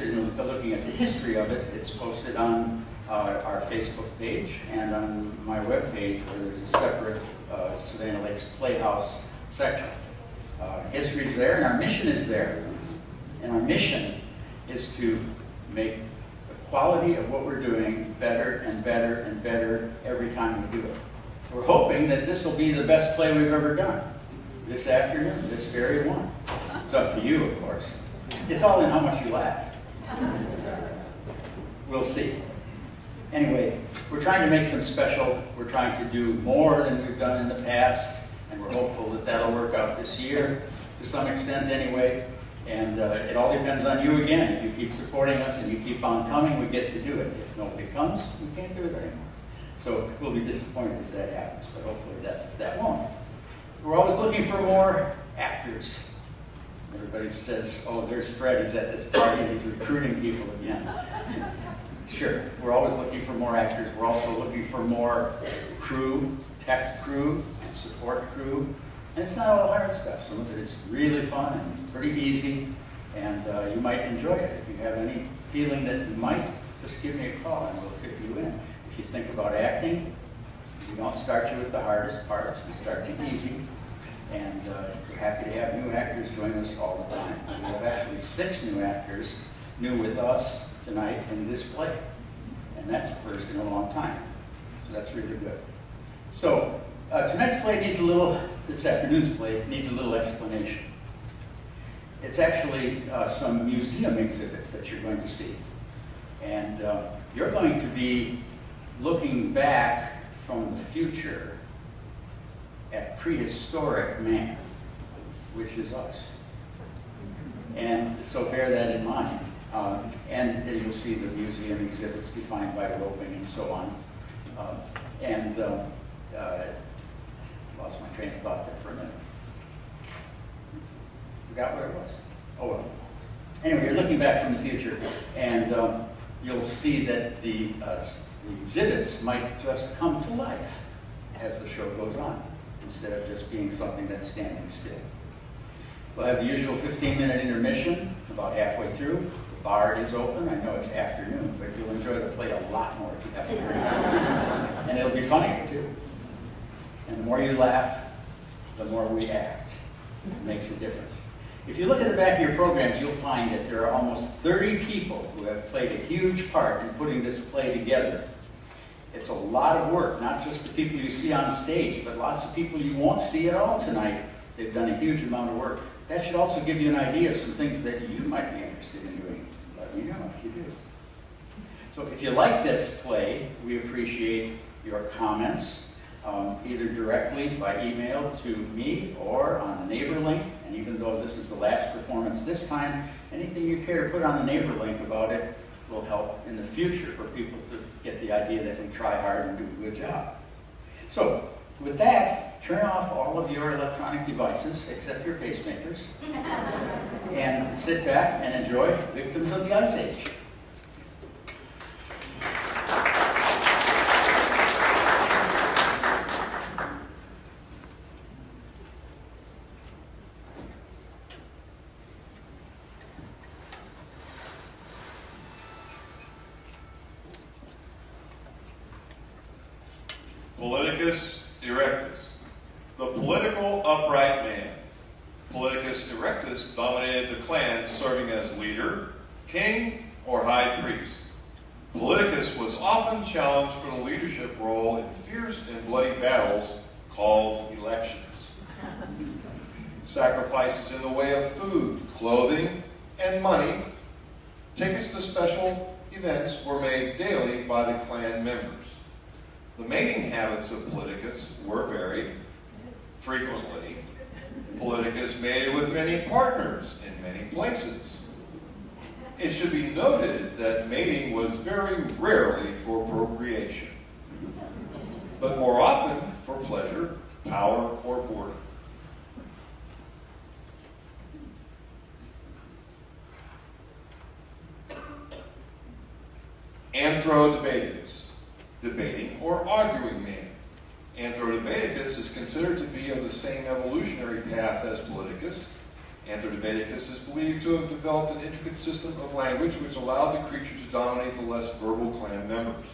interested in looking at the history of it, it's posted on uh, our Facebook page and on my web page where there's a separate uh, Savannah Lakes Playhouse section. Uh, history is there and our mission is there. And our mission is to make the quality of what we're doing better and better and better every time we do it. We're hoping that this will be the best play we've ever done this afternoon, this very one. It's up to you, of course. It's all in how much you laugh. We'll see. Anyway, we're trying to make them special. We're trying to do more than we've done in the past, and we're hopeful that that'll work out this year, to some extent anyway. And uh, it all depends on you again. If you keep supporting us and you keep on coming, we get to do it. If nobody comes, we can't do it anymore. So we'll be disappointed if that happens, but hopefully that's, that won't. We're always looking for more actors. Everybody says, oh, there's Fred, he's at this party, he's recruiting people again. Sure, we're always looking for more actors. We're also looking for more crew, tech crew, and support crew. And it's not all hard stuff. Some of it is really fun and pretty easy, and uh, you might enjoy it. If you have any feeling that you might, just give me a call and we'll fit you in. If you think about acting, we don't start you with the hardest parts. We start you easy. And uh, we're happy to have new actors join us all the time. We have actually six new actors new with us tonight in this play. And that's first in a long time. So that's really good. So uh, tonight's play needs a little, this afternoon's play needs a little explanation. It's actually uh, some museum exhibits that you're going to see. And uh, you're going to be looking back from the future at prehistoric man, which is us. And so bear that in mind. Um, and, and, you'll see the museum exhibits defined by roping and so on. Uh, and um, uh, lost my train of thought there for a minute. Forgot what it was. Oh well. Anyway, you're looking back from the future, and um, you'll see that the, uh, the exhibits might just come to life as the show goes on, instead of just being something that's standing still. We'll have the usual 15-minute intermission about halfway through The bar is open. I know it's afternoon, but you'll enjoy the play a lot more if you have to. and it'll be funnier too. And the more you laugh, the more we act. It makes a difference. If you look at the back of your programs, you'll find that there are almost 30 people who have played a huge part in putting this play together. It's a lot of work, not just the people you see on stage, but lots of people you won't see at all tonight. They've done a huge amount of work. That should also give you an idea of some things that you might be interested in doing. Let me know if you do. So if you like this play, we appreciate your comments, um, either directly by email to me or on the neighbor link. And even though this is the last performance this time, anything you care to put on the neighbor link about it will help in the future for people to get the idea that we try hard and do a good job. So with that, turn off all of your electronic devices, except your pacemakers, and sit back and enjoy Victims of the Ice Age. Politicus erectus, the political upright man. Politicus erectus dominated the clan, serving as leader, king, or high priest. Politicus was often challenged for the leadership role in fierce and bloody battles called elections. Sacrifices in the way of food, clothing, and money, tickets to special events were made daily by the clan members. The mating habits of Politicus were varied. Frequently, Politicus mated with many partners in many places. It should be noted that mating was very rarely for procreation, but more often for pleasure, power, or boredom. Anthrodebaticus, debating or arguing man. Anthrodebaticus is considered to be of the same evolutionary path as Politicus. Anthrodebaticus is believed to have developed an intricate system of language which allowed the creature to dominate the less verbal clan members.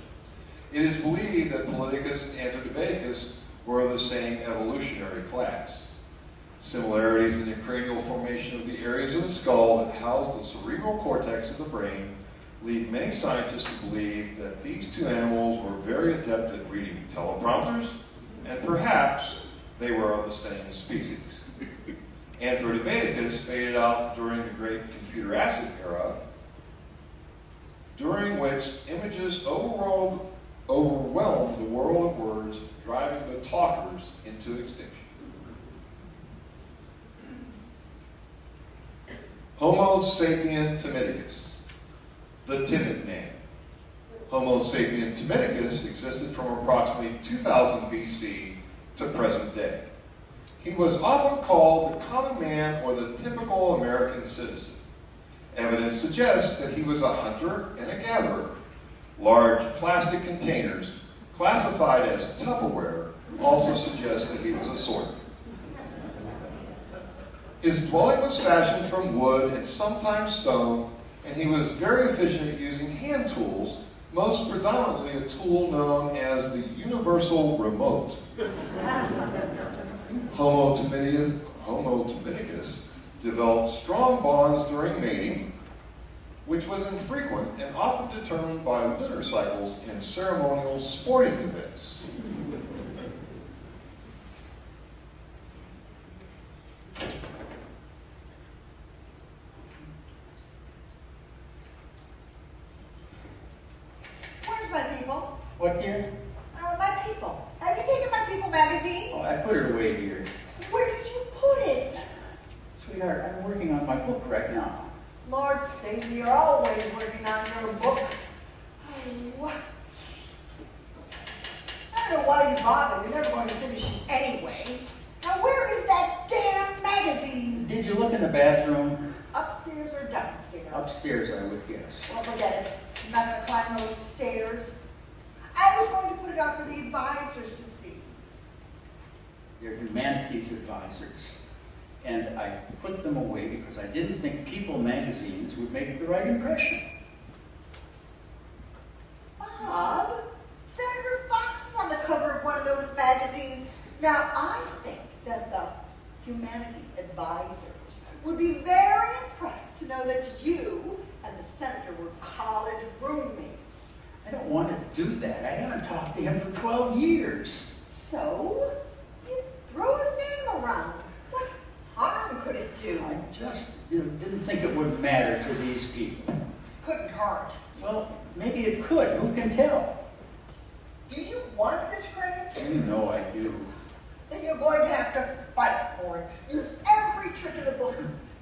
It is believed that Politicus and Anthrodebaticus were of the same evolutionary class. Similarities in the cranial formation of the areas of the skull that house the cerebral cortex of the brain lead many scientists to believe that these two animals were very adept at reading teleprompters, and perhaps they were of the same species. Anthrodebaticus faded out during the Great Computer Acid era, during which images overwhelmed, overwhelmed the world of words, driving the talkers into extinction. Homo sapien timidicus the timid man. Homo sapien timidicus existed from approximately 2000 BC to present day. He was often called the common man or the typical American citizen. Evidence suggests that he was a hunter and a gatherer. Large plastic containers, classified as Tupperware, also suggest that he was a swordsman. His dwelling was fashioned from wood and sometimes stone and he was very efficient at using hand tools, most predominantly a tool known as the universal remote. Homo timidicus developed strong bonds during mating, which was infrequent and often determined by lunar cycles and ceremonial sporting events. Where's my people? What dear? Uh, my people. Have you taken my people magazine? Oh, I put it away, dear. Where did you put it? Sweetheart, I'm working on my book right now. Lord save me, you're always working on your book. Oh, I don't know why you bother. You're never going to finish it anyway. Now, where is that damn magazine? Did you look in the bathroom? Upstairs or downstairs? Upstairs, I would guess. Well, forget it. I'm not going to climb those stairs. I was going to put it out for the advisors to see. They're humanities advisors. And I put them away because I didn't think People magazines would make the right impression. Bob, Senator Fox is on the cover of one of those magazines. Now, I think that the humanity advisors would be very impressed to know that you and the senator were college roommates. I don't want to do that. I haven't talked to him for 12 years. So? You throw his name around. Harm could it do? I just you know, didn't think it would matter to these people. Couldn't hurt. Well, maybe it could. Who can tell? Do you want this grant? You know I do. Then you're going to have to fight for it. Use every trick in the book.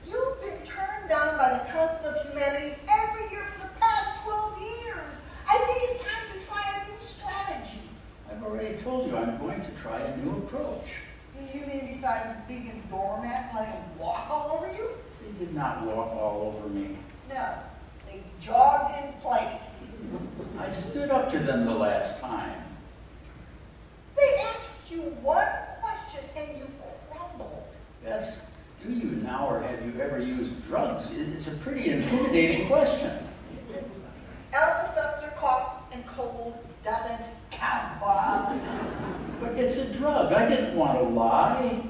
You've been turned down by the Council of Humanities every year for the past 12 years. I think it's time to try a new strategy. I've already told you I'm going to try a new approach. Do you mean besides being a doormat, letting them walk all over you? They did not walk all over me. No, they jogged in place. I stood up to them the last time. They asked you one question and you crumbled. Yes, do you now or have you ever used drugs? It's a pretty intimidating question. Alka-Seltzer cough and cold doesn't count, Bob. But it's a drug. I didn't want to lie.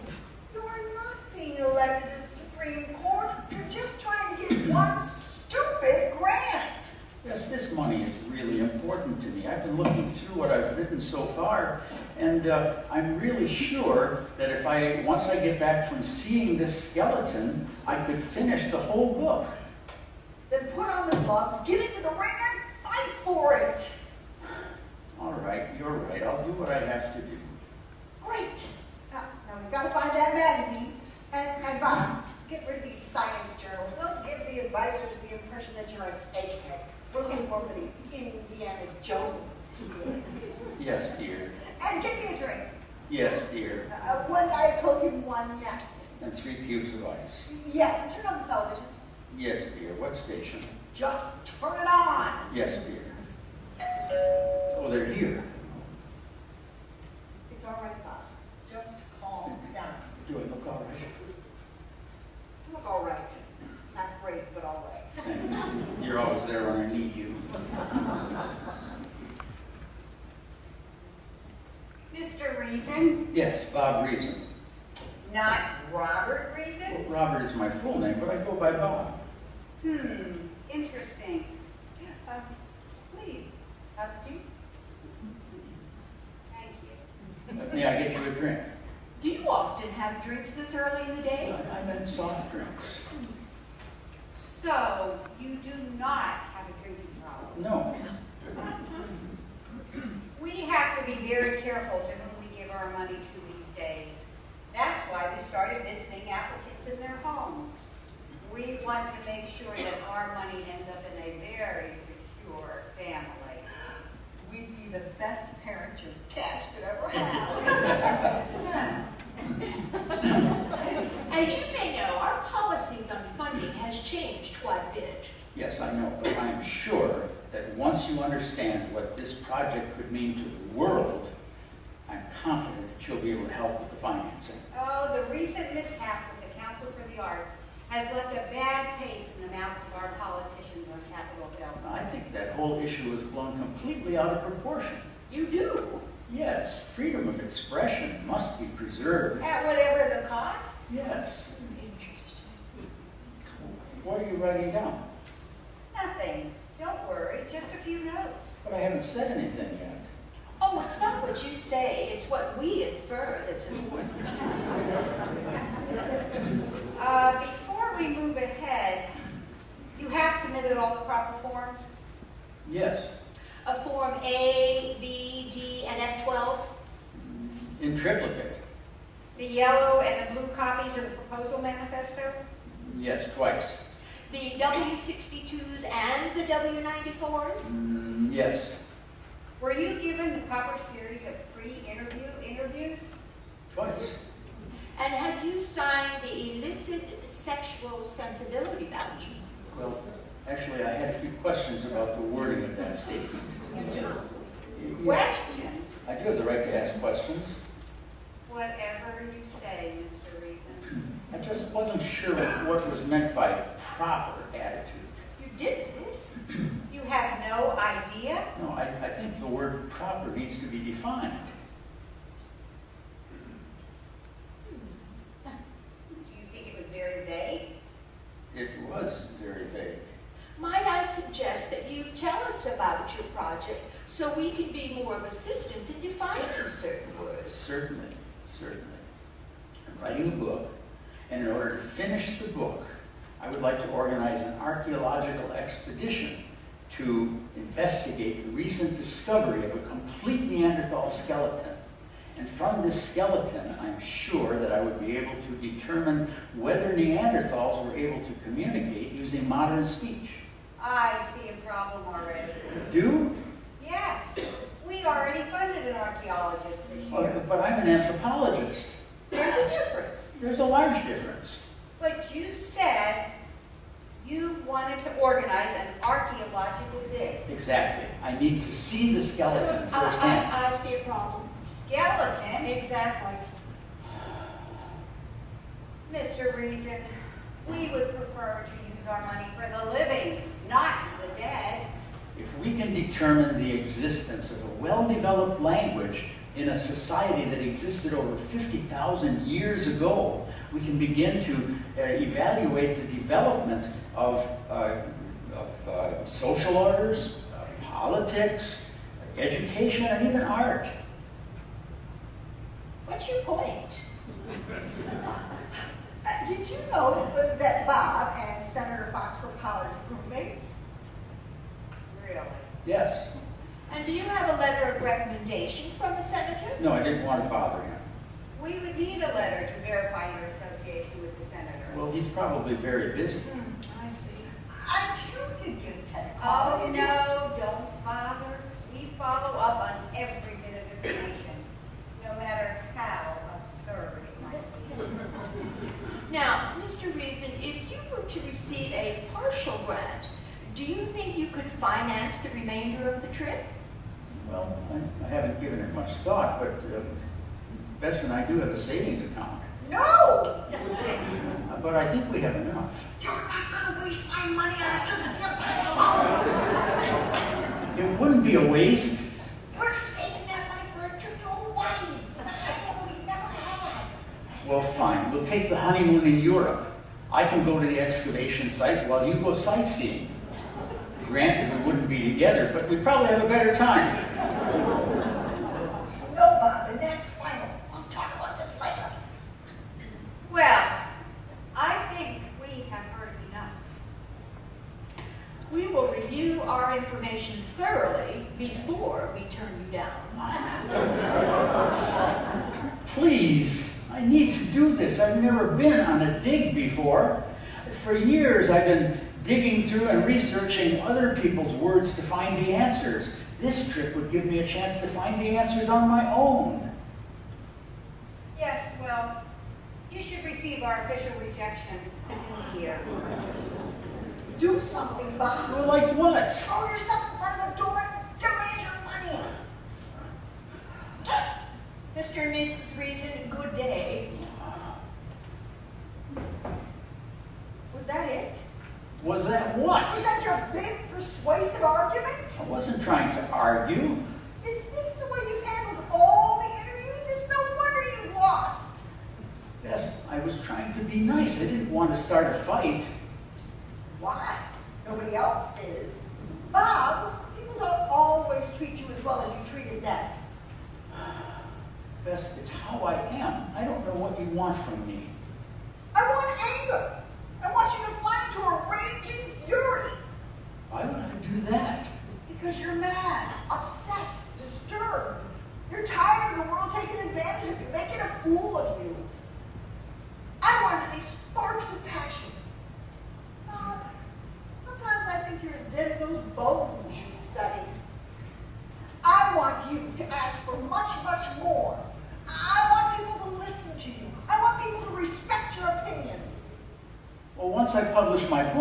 You are not being elected to the Supreme Court. You're just trying to get one stupid grant. Yes, this money is really important to me. I've been looking through what I've written so far, and uh, I'm really sure that if I, once I get back from seeing this skeleton, I could finish the whole book. Then put on the gloves, get into the ring, and fight for it. All right, you're right. I'll do what I have to do. Great. Now, now we've got to find that magazine. And, and Bob, get rid of these science journals. They'll give the advisors the impression that you're an egghead. We're looking more for the Indiana Jones. yes, dear. And get me a drink. Yes, dear. Uh, uh one ibuprofen, one napkin. And three cubes of ice. Yes, and turn on the television. Yes, dear. What station? Just turn it on. Yes, dear. Oh, they're here. It's all right, Bob. Just calm down. Do I look all right? Look all right. Not great, but all right. Thanks. You're always there when I need you. Mr. Reason, Yes, Bob Reason. not Robert Reason? Well, Robert is my full name, but I go by Bob. Hmm, interesting. Um, have a seat. Thank you. May I get you a drink? Do you often have drinks this early in the day? I I meant soft drinks. So, you do not have a drinking problem? No. We have to be very careful to whom we give our money to these days. That's why we started visiting applicants in their homes. We want to make sure that our money ends up in a very secure family. We'd be the best parents your cash could ever have. As you may know, our policies on funding has changed quite a bit. Yes, I know, but I am sure that once you understand what this project could mean to the world, I'm confident that you'll be able to help with the financing. Oh, the recent mishap with the Council for the Arts has left a bad taste in the mouths of our politicians on Capitol Hill. Think that whole issue is blown completely out of proportion. You do? Yes, freedom of expression must be preserved. At whatever the cost? Yes. Interesting. What are you writing down? Nothing. Don't worry, just a few notes. But I haven't said anything yet. Oh, it's not what you say, it's what we infer that's important. Uh, before we move ahead, you have submitted all the proper forms? Yes, A Form A, B, D, and F12? in triplicate. The yellow and the blue copies of the proposal manifesto? Yes, twice. The W62s and the W94s? Mm, Yes, Were you given the proper series of pre-interview interviews? twice. And have you signed the illicit sexual sensibility voucher? Well, actually, I had a few questions about the wording of that statement. Yes, Questions? I do have the right to ask questions. Whatever you say, Mr. Reason. I just wasn't sure what was meant by proper attitude. You didn't. You have no idea? No, I, I think the word proper needs to be defined. Do you think it was very vague? It was very vague. Might I suggest that you tell us about your project so we can be more of assistance in defining certain words? Certainly, certainly. I'm writing a book, and in order to finish the book, I would like to organize an archaeological expedition to investigate the recent discovery of a complete Neanderthal skeleton. And from this skeleton, I'm sure that I would be able to determine whether Neanderthals were able to communicate using modern speech. I see a problem already. Do? Yes, we already funded an archaeologist this year. But but I'm an anthropologist. There's a difference. There's a large difference. But you said you wanted to organize an archaeological dig. Exactly. I need to see the skeleton uh, I, firsthand. I, I see a problem. Skeleton? Exactly. Mr. Reason, we would prefer to use our money for the living, not the dead. If we can determine the existence of a well-developed language in a society that existed over 50,000 years ago, we can begin to uh, evaluate the development of, uh, of uh, social orders, uh, politics, education, and even art. What's your point? Did you know that Bob and Senator Fox were college roommates? Really? Yes. And do you have a letter of recommendation from the senator? No, I didn't want to bother him. We would need a letter to verify your association with the senator. Well, he's probably very busy. Hmm, I see. I'm sure we could give Ted a call. Oh, no, don't bother. We follow up on every bit of information, no matter how absurd it might be. Now, Mr. Reason, if you were to receive a partial grant, do you think you could finance the remainder of the trip? Well, I, I haven't given it much thought, but uh, Bess and I do have a savings account. No! but I think we have enough. You're not going to waste my money on a trip. it wouldn't be a waste. Well, fine, we'll take the honeymoon in Europe. I can go to the excavation site while you go sightseeing. Granted, we wouldn't be together, but we'd probably have a better time. This trip would give me a chance to find the answers on my own. os mais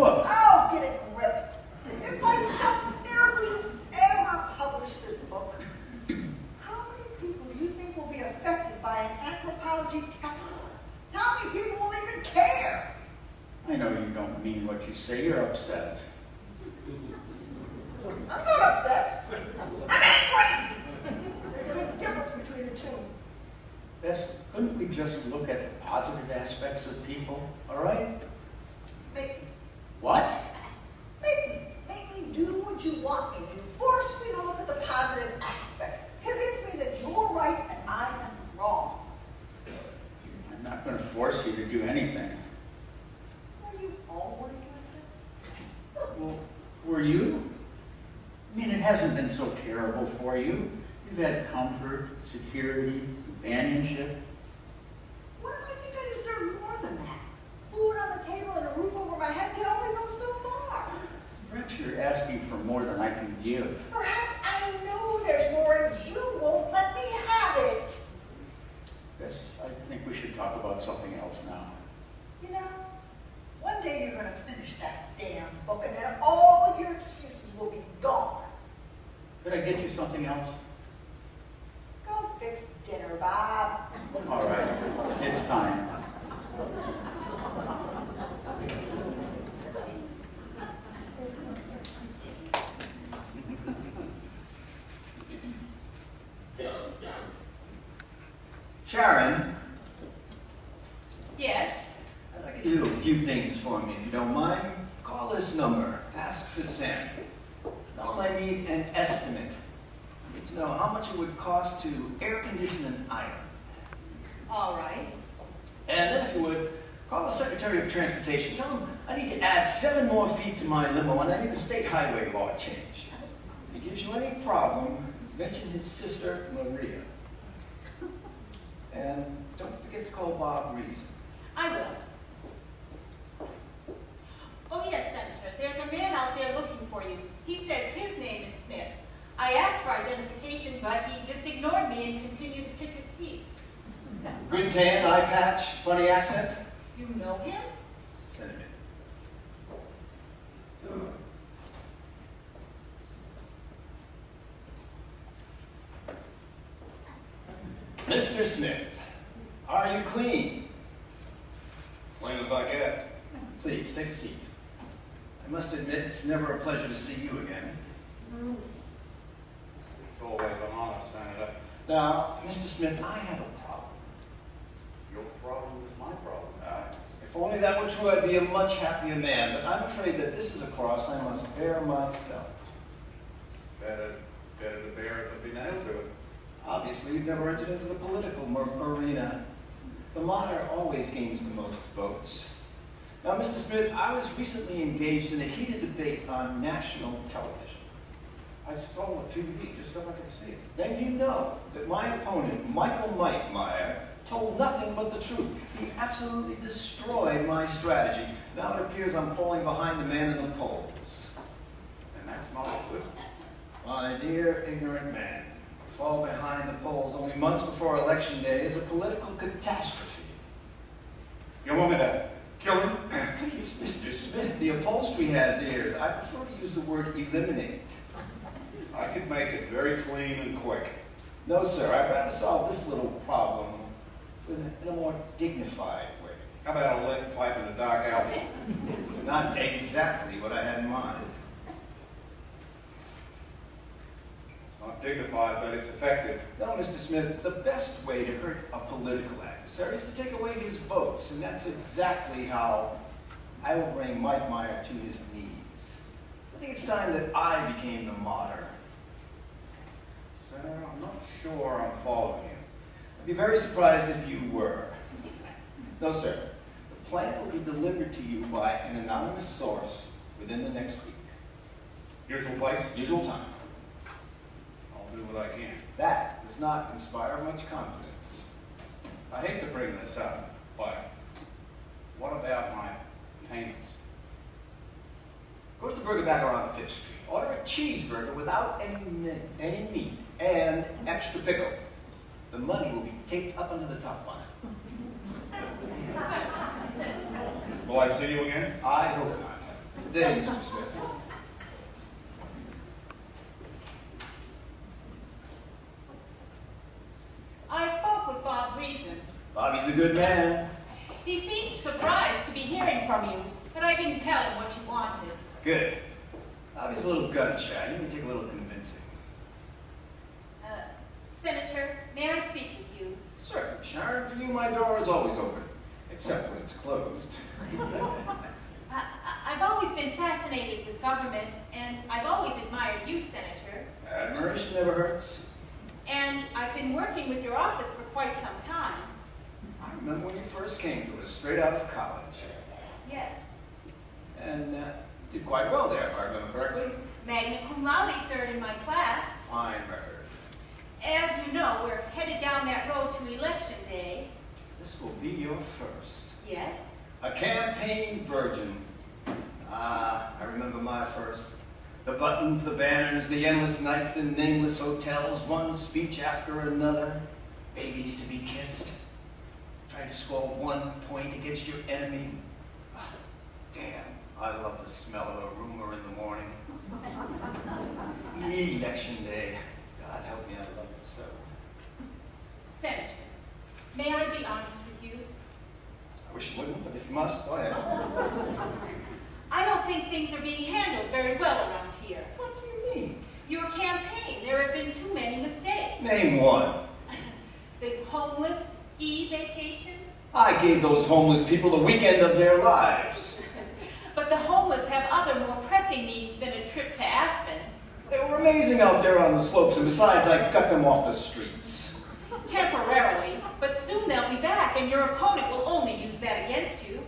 Secretary of Transportation, tell him I need to add seven more feet to my limo and I need the state highway law changed. If he gives you any problem, mention his sister, Maria. And don't forget to call Bob Reason. I will. Oh yes, Senator, there's a man out there looking for you. He says his name is Smith. I asked for identification, but he just ignored me and continued to pick his teeth. Good tan, eye patch, funny accent. You know him? Send him. Mr. Smith, are you clean? Plain as I get. Please, take a seat. I must admit, it's never a pleasure to see you again. It's always an honor, Senator. Now, Mr. Smith, I have a problem. Is my problem. Uh, if only that were true, I'd be a much happier man, but I'm afraid that this is a cross I must bear myself. Better, better to bear it than be nailed to it. Obviously, you've never entered into the political arena. The martyr always gains the most votes. Now, Mr. Smith, I was recently engaged in a heated debate on national television. I stole a TV just so I could see it. Then you know that my opponent, Michael Mike Meyer, told nothing but the truth. He absolutely destroyed my strategy. Now it appears I'm falling behind the man in the polls. And that's not good. My dear ignorant man, fall behind the polls only months before election day is a political catastrophe. You want me uh, to kill him? Please, Mr. Smith, the upholstery has ears. I prefer to use the word eliminate. I could make it very clean and quick. No, sir, I'd rather solve this little problem in a more dignified way. How about a lead pipe in a dark alley? Not exactly what I had in mind. It's not dignified, but it's effective. No, Mr. Smith, the best way to hurt a political adversary is to take away his votes, and that's exactly how I will bring Mike Meyer to his knees. I think it's time that I became the martyr. Senator, I'm not sure I'm following you. I'd be very surprised if you were. No, sir. The plan will be delivered to you by an anonymous source within the next week. Usual place? Usual time. I'll do what I can. That does not inspire much confidence. I hate to bring this up, but what about my payments? Go to the burger back on Fifth Street. Order a cheeseburger without any any meat and extra pickle. The money will be taped up under the top line. Will I see you again? I hope not. Good day, Mr. Smith. I spoke with Bob Reason. Bobby's a good man. He seemed surprised to be hearing from you, but I didn't tell him what you wanted. Good. Bobby's a little gun shy. You may take a little convincing. Senator, may I speak with you? Certainly, Sharon. For you, my door is always open, except when it's closed. I, I- I've always been fascinated with government, and I've always admired you, Senator. Admiration never hurts. And I've been working with your office for quite some time. I remember when you first came to us, straight out of college. Yes. And uh, you did quite well there, if I remember correctly. Magna cum laude, third in my class. Fine record. As you know, we're headed down that road to election day. This will be your first. Yes. A campaign virgin. Ah, I remember my first. The buttons, the banners, the endless nights in nameless hotels, one speech after another, babies to be kissed. Trying to score one point against your enemy. Ah, damn, I love the smell of a rumor in the morning. Election day. God help me, I love it so. Senator, may I be honest with you? I wish you wouldn't, but if you must, go ahead. I don't think things are being handled very well around here. What do you mean? Your campaign, there have been too many mistakes. Name one. The homeless ski vacation, I gave those homeless people the weekend of their lives. but the homeless have other more pressing needs than a trip to Aspen. They were amazing out there on the slopes, and besides, I got them off the streets. Temporarily, but soon they'll be back, and your opponent will only use that against you.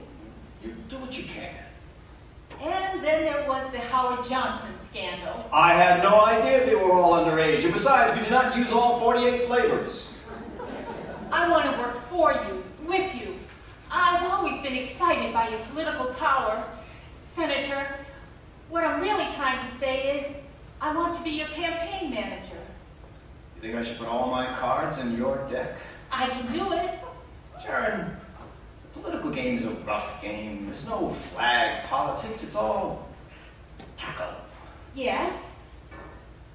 You do what you can. And then there was the Howard Johnson scandal. I had no idea they were all underage, and besides, we did not use all 48 flavors. I want to work for you, with you. I've always been excited by your political power. Senator, what I'm really trying to say is, I want to be your campaign manager. You think I should put all my cards in your deck? I can do it. Sharon, the political game is a rough game. There's no flag politics. It's all tackle. Yes.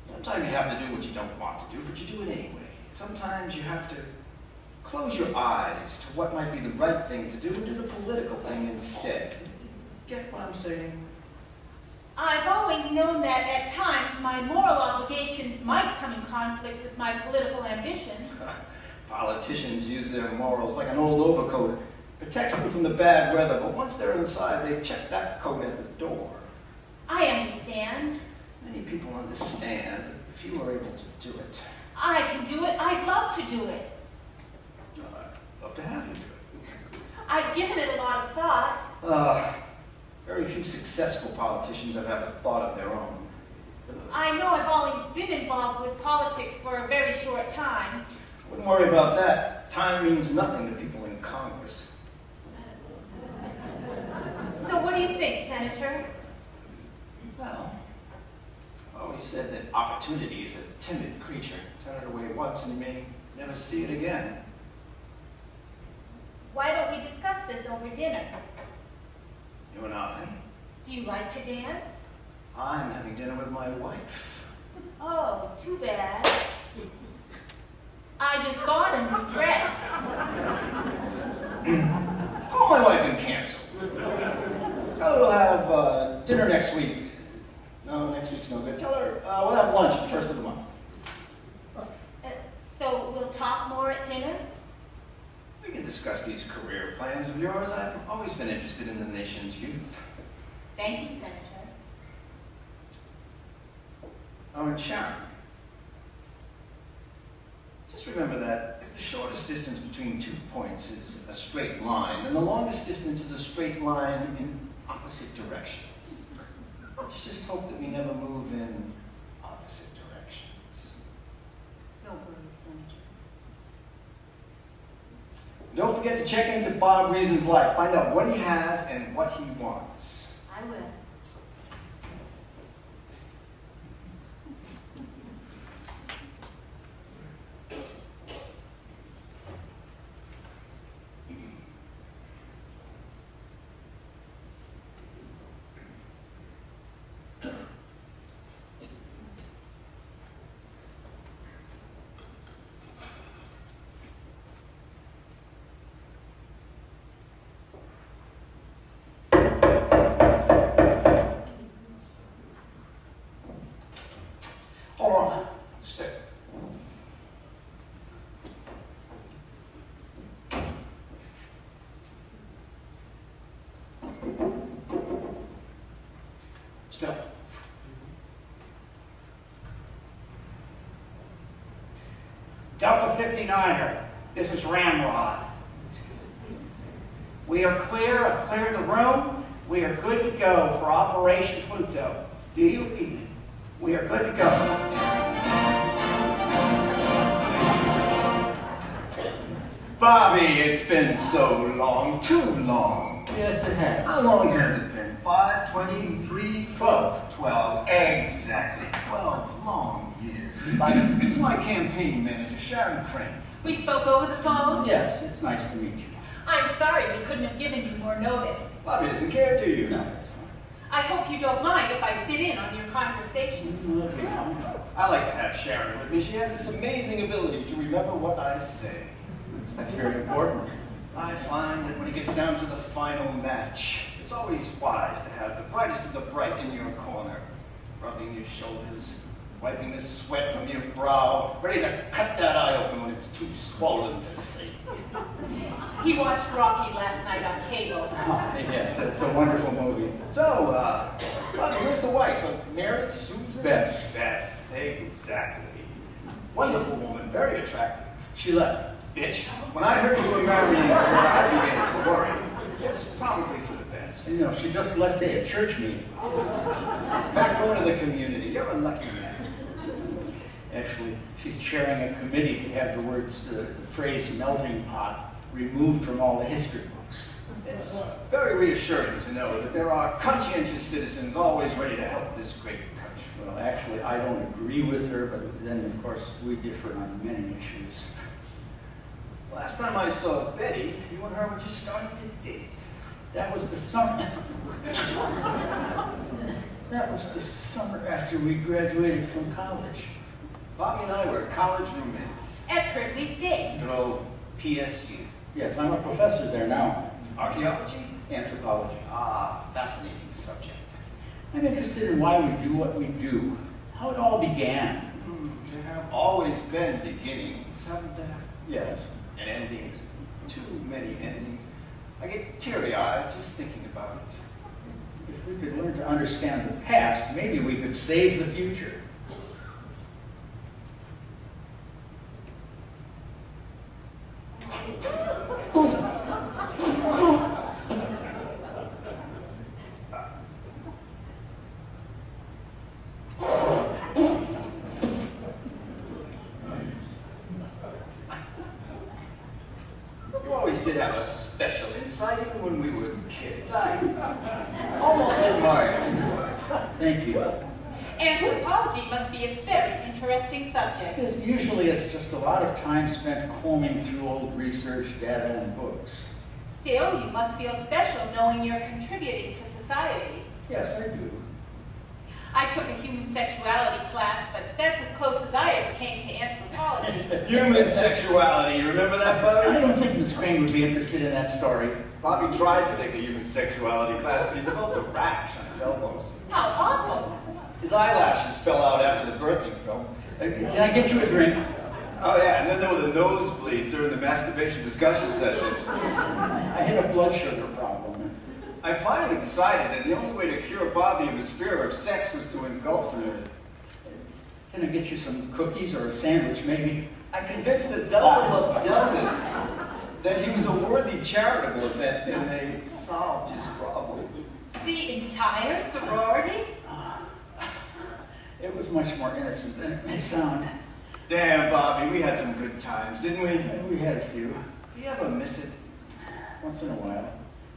Sometimes you have to do what you don't want to do, but you do it anyway. Sometimes you have to close your eyes to what might be the right thing to do and do the political thing instead. Get what I'm saying? I've always known that at times my moral obligations might come in conflict with my political ambitions. Politicians use their morals like an old overcoat. Protects them from the bad weather, but once they're inside, they check that coat at the door. I understand. Many people understand, but few are able to do it. I can do it. I'd love to do it. I'd love to have you do it. I've given it a lot of thought. Uh, very few successful politicians have had a thought of their own. I know I've only been involved with politics for a very short time. I Wouldn't worry about that. Time means nothing to people in Congress. So what do you think, Senator? Well, I always said that opportunity is a timid creature. Turn it away once and you may never see it again. Why don't we discuss this over dinner? You and I, Do you like to dance? I'm having dinner with my wife. Oh, too bad. I just bought a new dress. Call my wife and cancel. Oh, we'll have uh, dinner next week. No, next week's no good. Tell her uh, we'll have lunch the first of the month. Uh, so we'll talk more at dinner? We can discuss these career plans of yours. I've always been interested in the nation's youth. Thank you, Senator. Oh, and Sharon. Just remember that if the shortest distance between two points is a straight line, then the longest distance is a straight line in opposite directions. Let's just hope that we never move in opposite directions. No worries, Senator. Don't forget to check into Bob Reason's life. Find out what he has and what he wants. step. Delta 59er, this is Ramrod. We are clear, I've cleared the room. We are good to go for Operation Pluto. Do you? We are good to go. Bobby, it's been so long, too long. Yes, it has. How long has it been? Five, twenty, 12. 12, exactly. 12 long years. It's my campaign manager, Sharon Crane. We spoke over the phone? Yes, it's nice to meet you. I'm sorry we couldn't have given you more notice. Bobby doesn't care, do you? No. I hope you don't mind if I sit in on your conversation. Mm, okay. I like to have Sharon with me. She has this amazing ability to remember what I say. That's very important. I find that when it gets down to the final match, it's always wise to have the brightest of the bright in your corner, rubbing your shoulders, wiping the sweat from your brow, ready to cut that eye open when it's too swollen to see. He watched Rocky last night on cable. Oh, yes, it's a wonderful movie. So, uh, Bobby, where's the wife? Mary, Susan? Bess. Bess, exactly. Wonderful woman, very attractive. She left. Bitch, when I heard you were marrying her, I began to worry. It's probably for the You know, she just left a church meeting. Backbone of the community. You're a lucky man. Actually, she's chairing a committee to have the words, the, the phrase melting pot removed from all the history books. It's very reassuring to know that there are conscientious citizens always ready to help this great country. Well, actually, I don't agree with her, but then, of course, we differ on many issues. Last time I saw Betty, you and her were just starting to date. That was the summer. That was the summer after we graduated from college. Bobby and I were college roommates. At Tripoli State. Good old PSU. Yes, I'm a professor there now, Archaeology? anthropology. Ah, fascinating subject. I'm interested in why we do what we do, how it all began. Hmm, there have always been beginnings, haven't there? Yes. And endings. Too many endings. I get teary-eyed just thinking about it. If we could learn to understand the past, maybe we could save the future. You always did have a special insight, even when we were kids. Almost admired you. Thank you. Anthropology must be a very interesting subject. Yes, Usually it's just a lot of time spent combing through old research, data, and books. Still, you must feel special knowing you're contributing to society. Yes, I do. I took a human sexuality class, but that's as close as I ever came to anthropology. Human sexuality, you remember that, I don't think Miss Crane would be interested in that story. Bobby tried to take a human sexuality class, but he developed a rash on his elbows. How awful. His eyelashes fell out after the birthing film. Uh, Can I get you a drink? Oh yeah, and then there were the nosebleeds during the masturbation discussion sessions. I had a blood sugar problem. I finally decided that the only way to cure Bobby of his fear of sex was to engulf him in it. Can I get you some cookies or a sandwich, maybe? I convinced the devil of dentists that he was a worthy charitable event, and they solved his problem. The entire sorority? It was much more innocent than it may sound. Damn, Bobby, we had some good times, didn't we? We had a few, Do you ever miss it? once in a while.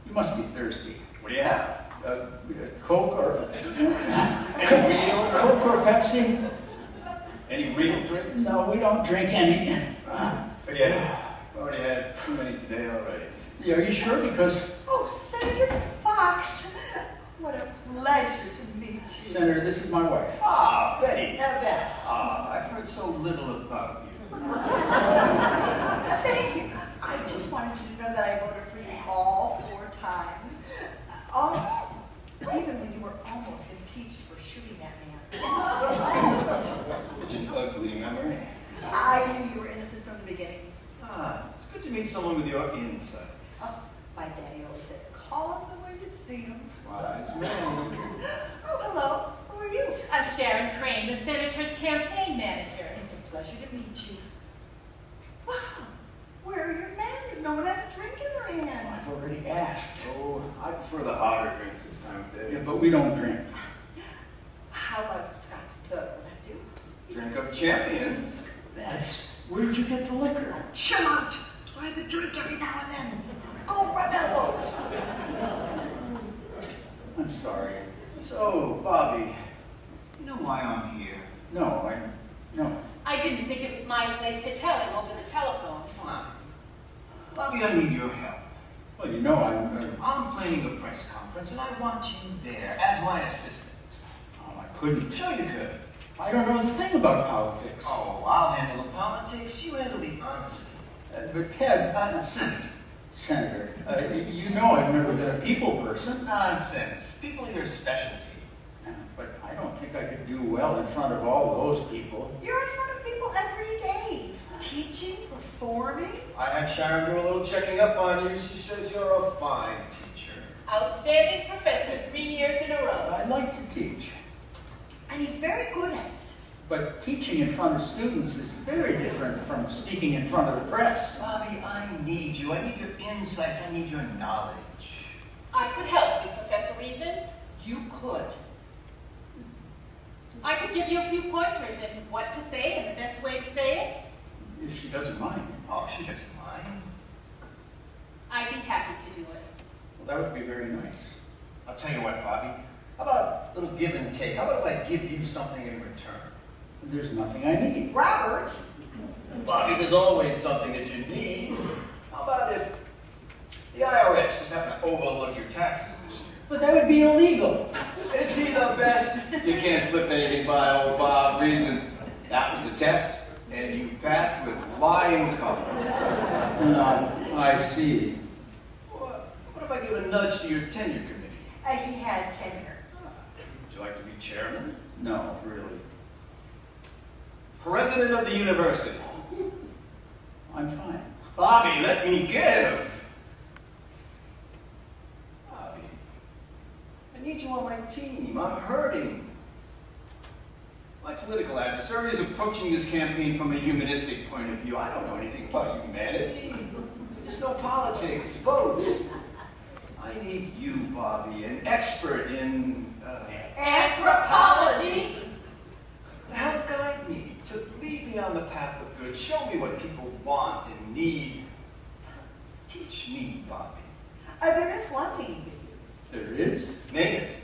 You must be thirsty. What do you have? Uh, Coke or Any real, Coke or Pepsi? any real drinks? No, we don't drink any. Forget it. I've already had too many today already. Yeah, Are you sure? Because, Oh, Senator Fox, what a pleasure to meet you. Senator, this is my wife. Ah, Betty. Now, Beth, Ah, I've heard so little about you. thank you. I just wanted you to know that I voted for you all four times. Also, even when you were almost impeached for shooting that man. Such an ugly memory. I knew you were innocent from the beginning. Ah, it's good to meet someone with your insight. Oh, my daddy always said, call him the way you see him. Wise man. Oh, hello. Who are you? I'm Sharon Crane, the senator's campaign manager. It's a pleasure to meet you. Wow, where are your manners? No one has a drink in their hand. Oh, I've already asked. Oh, I prefer the hotter drinks this time of day. Yeah, day. but we don't drink. How about scotch and soda? Will that do? Drink of champions. That's, where'd you get the liquor? Chill out. Try the drink every now and then. Go rub elbows. I'm sorry. So, Bobby, you know why I'm here? No, I, no. I didn't think it was my place to tell him over the telephone. Fine. Bobby, I need your help. Well, you know I'm, uh, I'm planning a press conference, and I want you there as my assistant. oh, I couldn't. Sure you could. I don't know a thing about politics. Oh, I'll handle the politics. You handle the honesty. Uh, But Ted, Uh, Senator, Senator, uh, you know I've never been a people person. nonsense. People are your specialty. Uh, But I don't think I could do well in front of all those people. You're in front of people every day. Teaching, performing. I had Sharon do a little checking up on you. She says you're a fine teacher. Outstanding professor three years in a row. I like to teach, And he's very good at it. But teaching in front of students is very different from speaking in front of the press. Bobby, I need you. I need your insights. I need your knowledge. I could help you, Professor Reason. You could. I could give you a few pointers in what to say and the best way to say it. If she doesn't mind. Oh, she doesn't mind. I'd be happy to do it. Well, that would be very nice. I'll tell you what, Bobby. How about a little give and take. How about if I give you something in return? There's nothing I need. Robert, Bobby, there's always something that you need. How about if the IRS just happened to overlook your taxes this year? But that would be illegal. Is he the best? You can't slip anything by old Bob Reason. That was the test, and you passed with flying colors. Uh, I see. What, what if I give a nudge to your tenure committee? uh, he has tenure. Would you like to be chairman? No, really. President of the university. I'm fine. Bobby, let me give. Bobby, I need you on my team. I'm hurting. My political adversary is approaching this campaign from a humanistic point of view. I don't know anything about humanity. Just know politics, votes. I need you, Bobby, an expert in uh, Anthropology. to help guide me, to lead me on the path of good, show me what people want and need. Teach me, Bobby. Uh, there is one thing he could use. There is? Name it.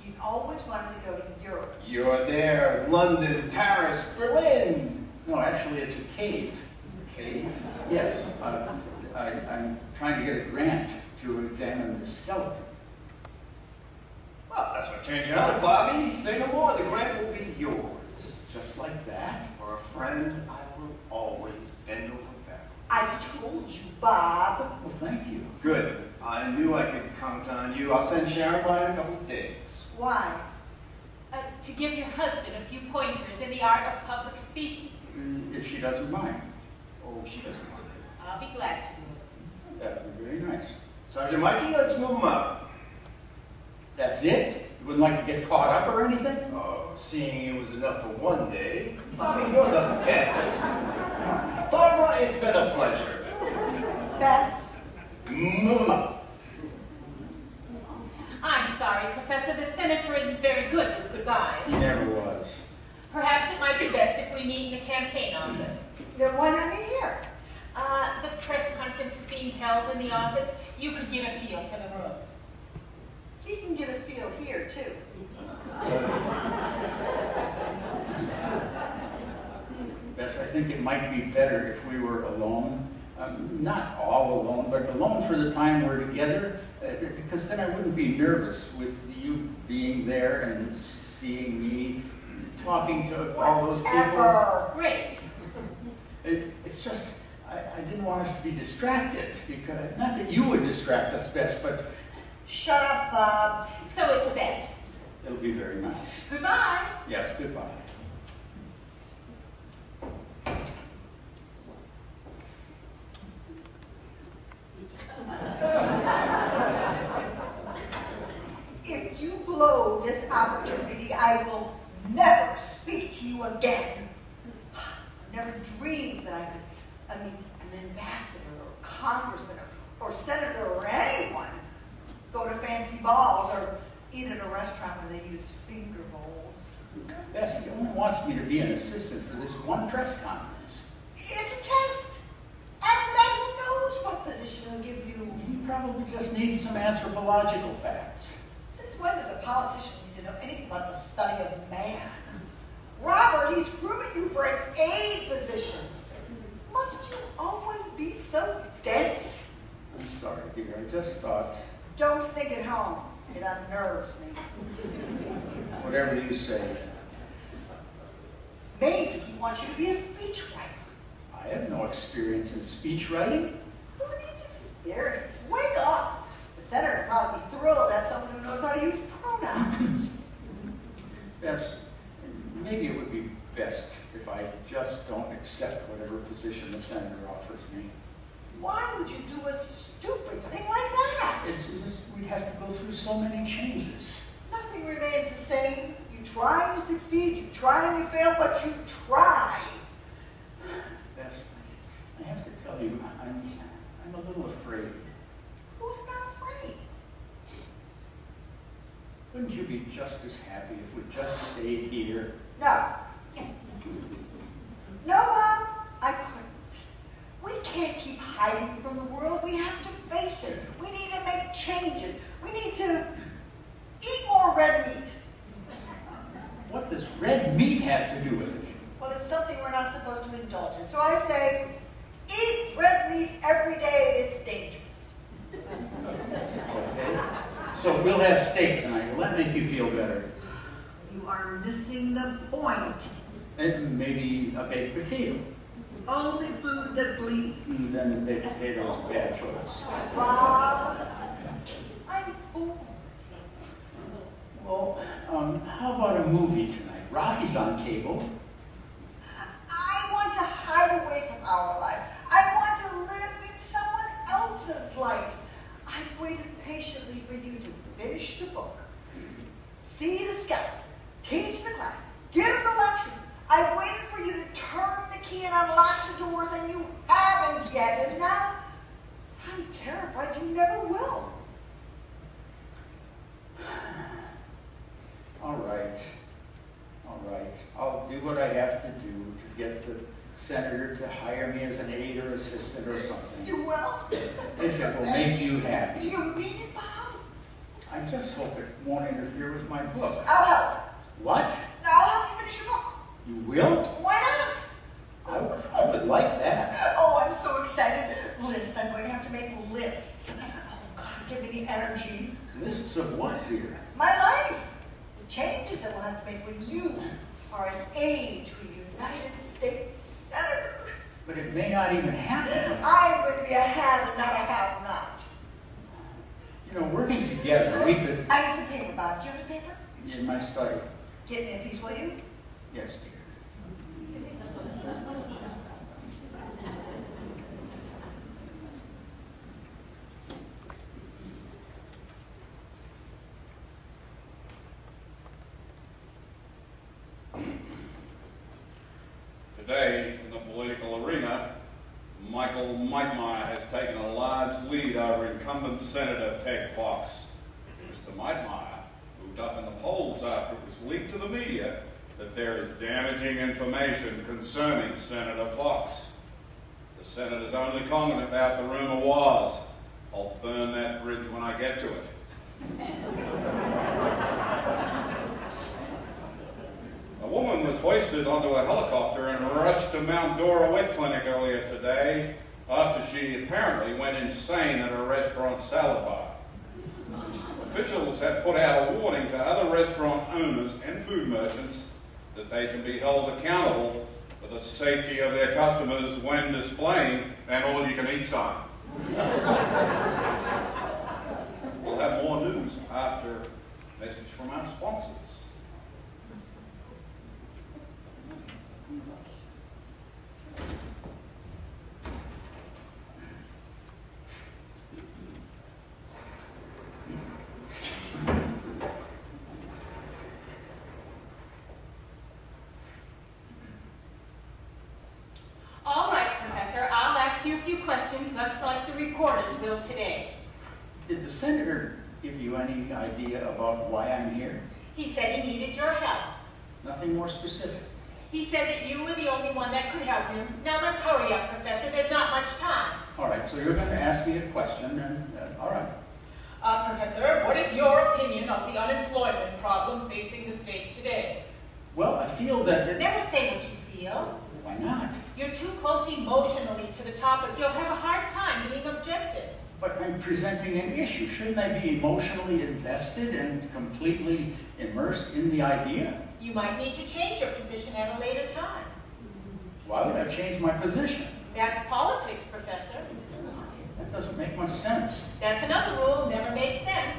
He's always wanted to go to Europe. You're there. London, Paris, Berlin. No, actually, it's a cave. A Cave. Yes, uh, I, I'm trying to get a grant to examine the skeleton. Well, that's what turns you on, Bobby. Say no more. The grant will be yours. Just like that? For a friend, I will always bend over backwards. I told you, Bob. Well, thank you. Good. I knew I could count on you. I'll send Sharon by in a couple of days. Why? Uh, to give your husband a few pointers in the art of public speaking. Uh, If she doesn't mind, Oh, she doesn't mind I'll be glad to do it. that would be very nice. Sergeant Mikey, let's move him up. That's it? You wouldn't like to get caught up or anything? Oh, seeing you was enough for one day. Bobby, you're the best. Barbara, it's been a pleasure. Beth, Move him up. I'm sorry, Professor, the senator isn't very good with goodbyes. He never was. Perhaps it might be best if we meet in the campaign office. then why not meet here? Uh, the press conference is being held in the office. You could get a feel for the room. He can get a feel here, too. Bess, I think it might be better if we were alone. Um, not all alone, but alone for the time we're together, uh, because then I wouldn't be nervous with you being there and seeing me, talking to all those people. Whatever. Great. It, it's just, I, I didn't want us to be distracted, because, not that you would distract us, Bess, but Shut up, Bob. So it's set. it'll be very nice. Goodbye. Yes, goodbye. If you blow this opportunity, I will never speak to you again. I never dreamed that I could, I mean, an ambassador or congressman or, or senator or anyone go to fancy balls or eat at a restaurant where they use finger bowls. Bessie only wants me to be an assistant for this one press conference. It's a test. That, who knows what position he'll give you. He probably just needs some anthropological facts. Since when does a politician need to know anything about the study of man? Robert, he's grooming you for an aide position. Must you always be so dense? I'm sorry, dear, I just thought, Don't think at home. It unnerves me. whatever you say. Maybe he wants you to be a speechwriter. I have no experience in speech writing. Who needs experience? Wake up. The senator would probably be thrilled to have someone who knows how to use pronouns. Yes, maybe it would be best if I just don't accept whatever position the senator offers me. Why would you do a stupid thing like that? It's just, we'd have to go through so many changes. Nothing remains the same. You try and you succeed, you try and you fail, but you try. Bess, I have to tell you, I'm, I'm a little afraid. Who's not afraid? Wouldn't you be just as happy if we just stayed here? No. No, Bob, I couldn't. We can't keep hiding from the world. We have to face it. We need to make changes. We need to eat more red meat. What does red meat have to do with it? Well, it's something we're not supposed to indulge in. So I say, eat red meat every day. It's dangerous. okay. So we'll have steak tonight. Will that make you feel better? You are missing the point. And maybe a baked potato. Only food that bleeds. Mm, Then the baked potato is a bad choice. Bob, I'm full. Well, um, how about a movie tonight? Rocky's on cable. I want to hide away from our life. I want to live in someone else's life. I've waited patiently for you to finish the book, see the skeleton, teach the class, give the lecture. I've waited for you to turn the key and unlock the doors, and you haven't yet. And now I'm terrified you never will. All right. All right. I'll do what I have to do to get the senator to hire me as an aide or assistant or something. You will? If it will make you happy. Do you mean it, Bob? I just hope it won't interfere with my book. I'll help. What? I'll help you finish your book. You will? Why not? I, would- I would like that. Oh, I'm so excited. Lists. I'm going to have to make lists. Oh, God, give me the energy. Lists of what, dear? My life. The changes that we'll have to make when you are an aide to a United States Senator. But it may not even happen. I'm going to be a have and not a have not. You know, working together, we could, I need some paper, Bob. Do you have a paper? in my study. Get me a piece, will you? Yes, Today, in the political arena, Michael Mitemeyer has taken a large lead over incumbent Senator Ted Fox. Mr. Mitemeyer moved up in the polls after it was leaked to the media that there is damaging information concerning Senator Fox. The senator's only comment about the rumor was, I'll burn that bridge when I get to it. Woman was hoisted onto a helicopter and rushed to Mount Dora Wet Clinic earlier today after she apparently went insane at a restaurant salad bar. Officials have put out a warning to other restaurant owners and food merchants that they can be held accountable for the safety of their customers when displaying an all-you-can-eat sign. We'll have more news after a message from our sponsors. All right, Professor, I'll ask you a few questions, much like the reporters will today. Did the senator give you any idea about why I'm here? He said he needed your help. Nothing more specific. He said that you were the only one that could help him. Now let's hurry up, Professor. There's not much time. All right, so you're going to ask me a question, and, uh, all right. Uh, Professor, what is your opinion of the unemployment problem facing the state today? Well, I feel that it... Never say what you feel. Why not? You're too close emotionally to the topic. You'll have a hard time being objective. But I'm presenting an issue. Shouldn't I be emotionally invested and completely immersed in the idea? You might need to change your position at a later time. Why would I change my position? That's politics, Professor. That doesn't make much sense. That's another rule, never makes sense.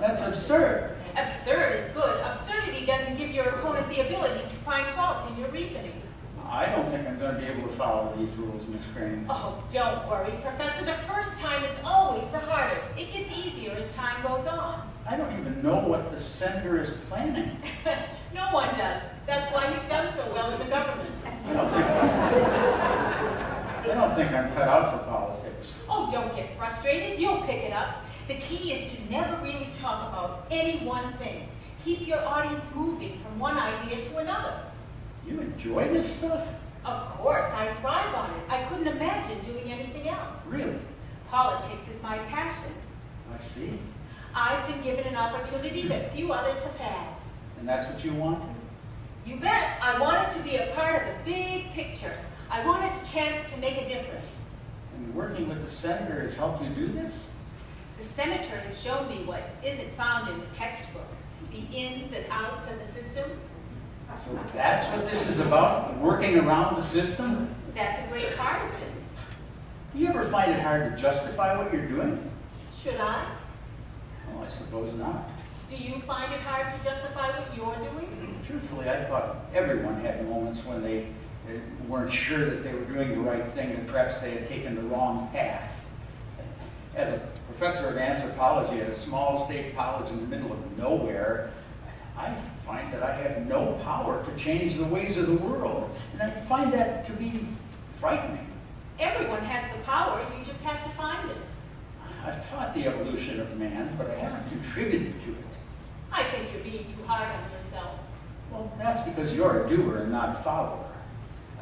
That's absurd. Absurd is good. Absurdity doesn't give your opponent the ability to find fault in your reasoning. I don't think I'm going to be able to follow these rules, Miss Crane. Oh, don't worry, Professor. The first time is always the hardest. It gets easier as time goes on. I don't even know what the senator is planning. no one does. That's why he's done so well in the government. I don't think, I don't think I'm cut out for politics. Oh, don't get frustrated. You'll pick it up. The key is to never really talk about any one thing. Keep your audience moving from one idea to another. You enjoy this stuff? Of course, I thrive on it. I couldn't imagine doing anything else. Really? Politics is my passion. I see. I've been given an opportunity that few others have had. And that's what you want? You bet. I wanted to be a part of the big picture. I wanted a chance to make a difference. And working with the senator has helped you do this? The senator has shown me what isn't found in the textbook, the ins and outs of the system. So that's what this is about, working around the system? That's a great part of it. Do you ever find it hard to justify what you're doing? Should I? Well, I suppose not. Do you find it hard to justify what you're doing? Truthfully, I thought everyone had moments when they they weren't sure that they were doing the right thing, that perhaps they had taken the wrong path. As a professor of anthropology at a small state college in the middle of nowhere, I find that I have no power to change the ways of the world. And I find that to be frightening. Everyone has the power, you just have to find it. I've taught the evolution of man, but I haven't contributed to it. I think you're being too hard on yourself. Well, that's because you're a doer and not a follower.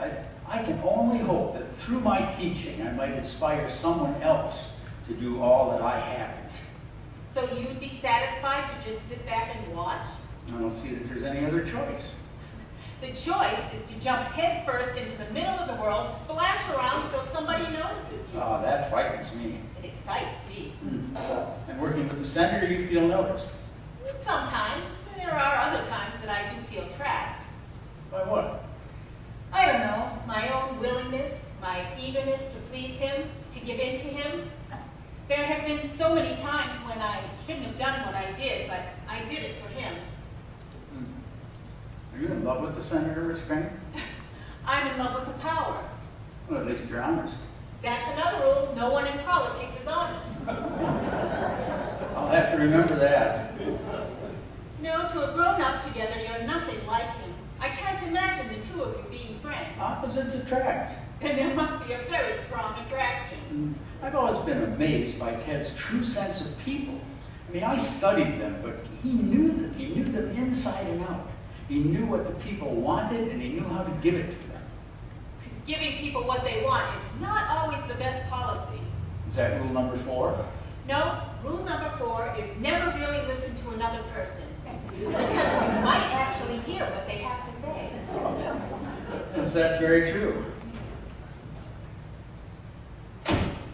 I, I can only hope that through my teaching I might inspire someone else to do all that I haven't. So you'd be satisfied to just sit back and watch? I don't see that there's any other choice. The choice is to jump headfirst into the middle of the world, splash around till somebody notices you. Oh, that frightens me. Me. Hmm. And working with the senator, you feel noticed. Sometimes. There are other times that I do feel trapped. By what? I don't know, my own willingness, my eagerness to please him, to give in to him. There have been so many times when I shouldn't have done what I did, but I did it for him. Hmm. Are you in love with the senator, Miss Crane? I'm in love with the power. Well, at least you're honest. That's another rule, no one in politics is honest. I'll have to remember that. No, to have grown up together, you're nothing like him. I can't imagine the two of you being friends. Opposites attract. And there must be a very strong attraction. Mm. I've always been amazed by Ted's true sense of people. I mean, I studied them, but he knew them. He knew them inside and out. He knew what the people wanted, and he knew how to give it to them. Giving people what they want is not always the best policy. Is that rule number four? No, rule number four is never really listen to another person. Because you might actually hear what they have to say. Yes, that's very true.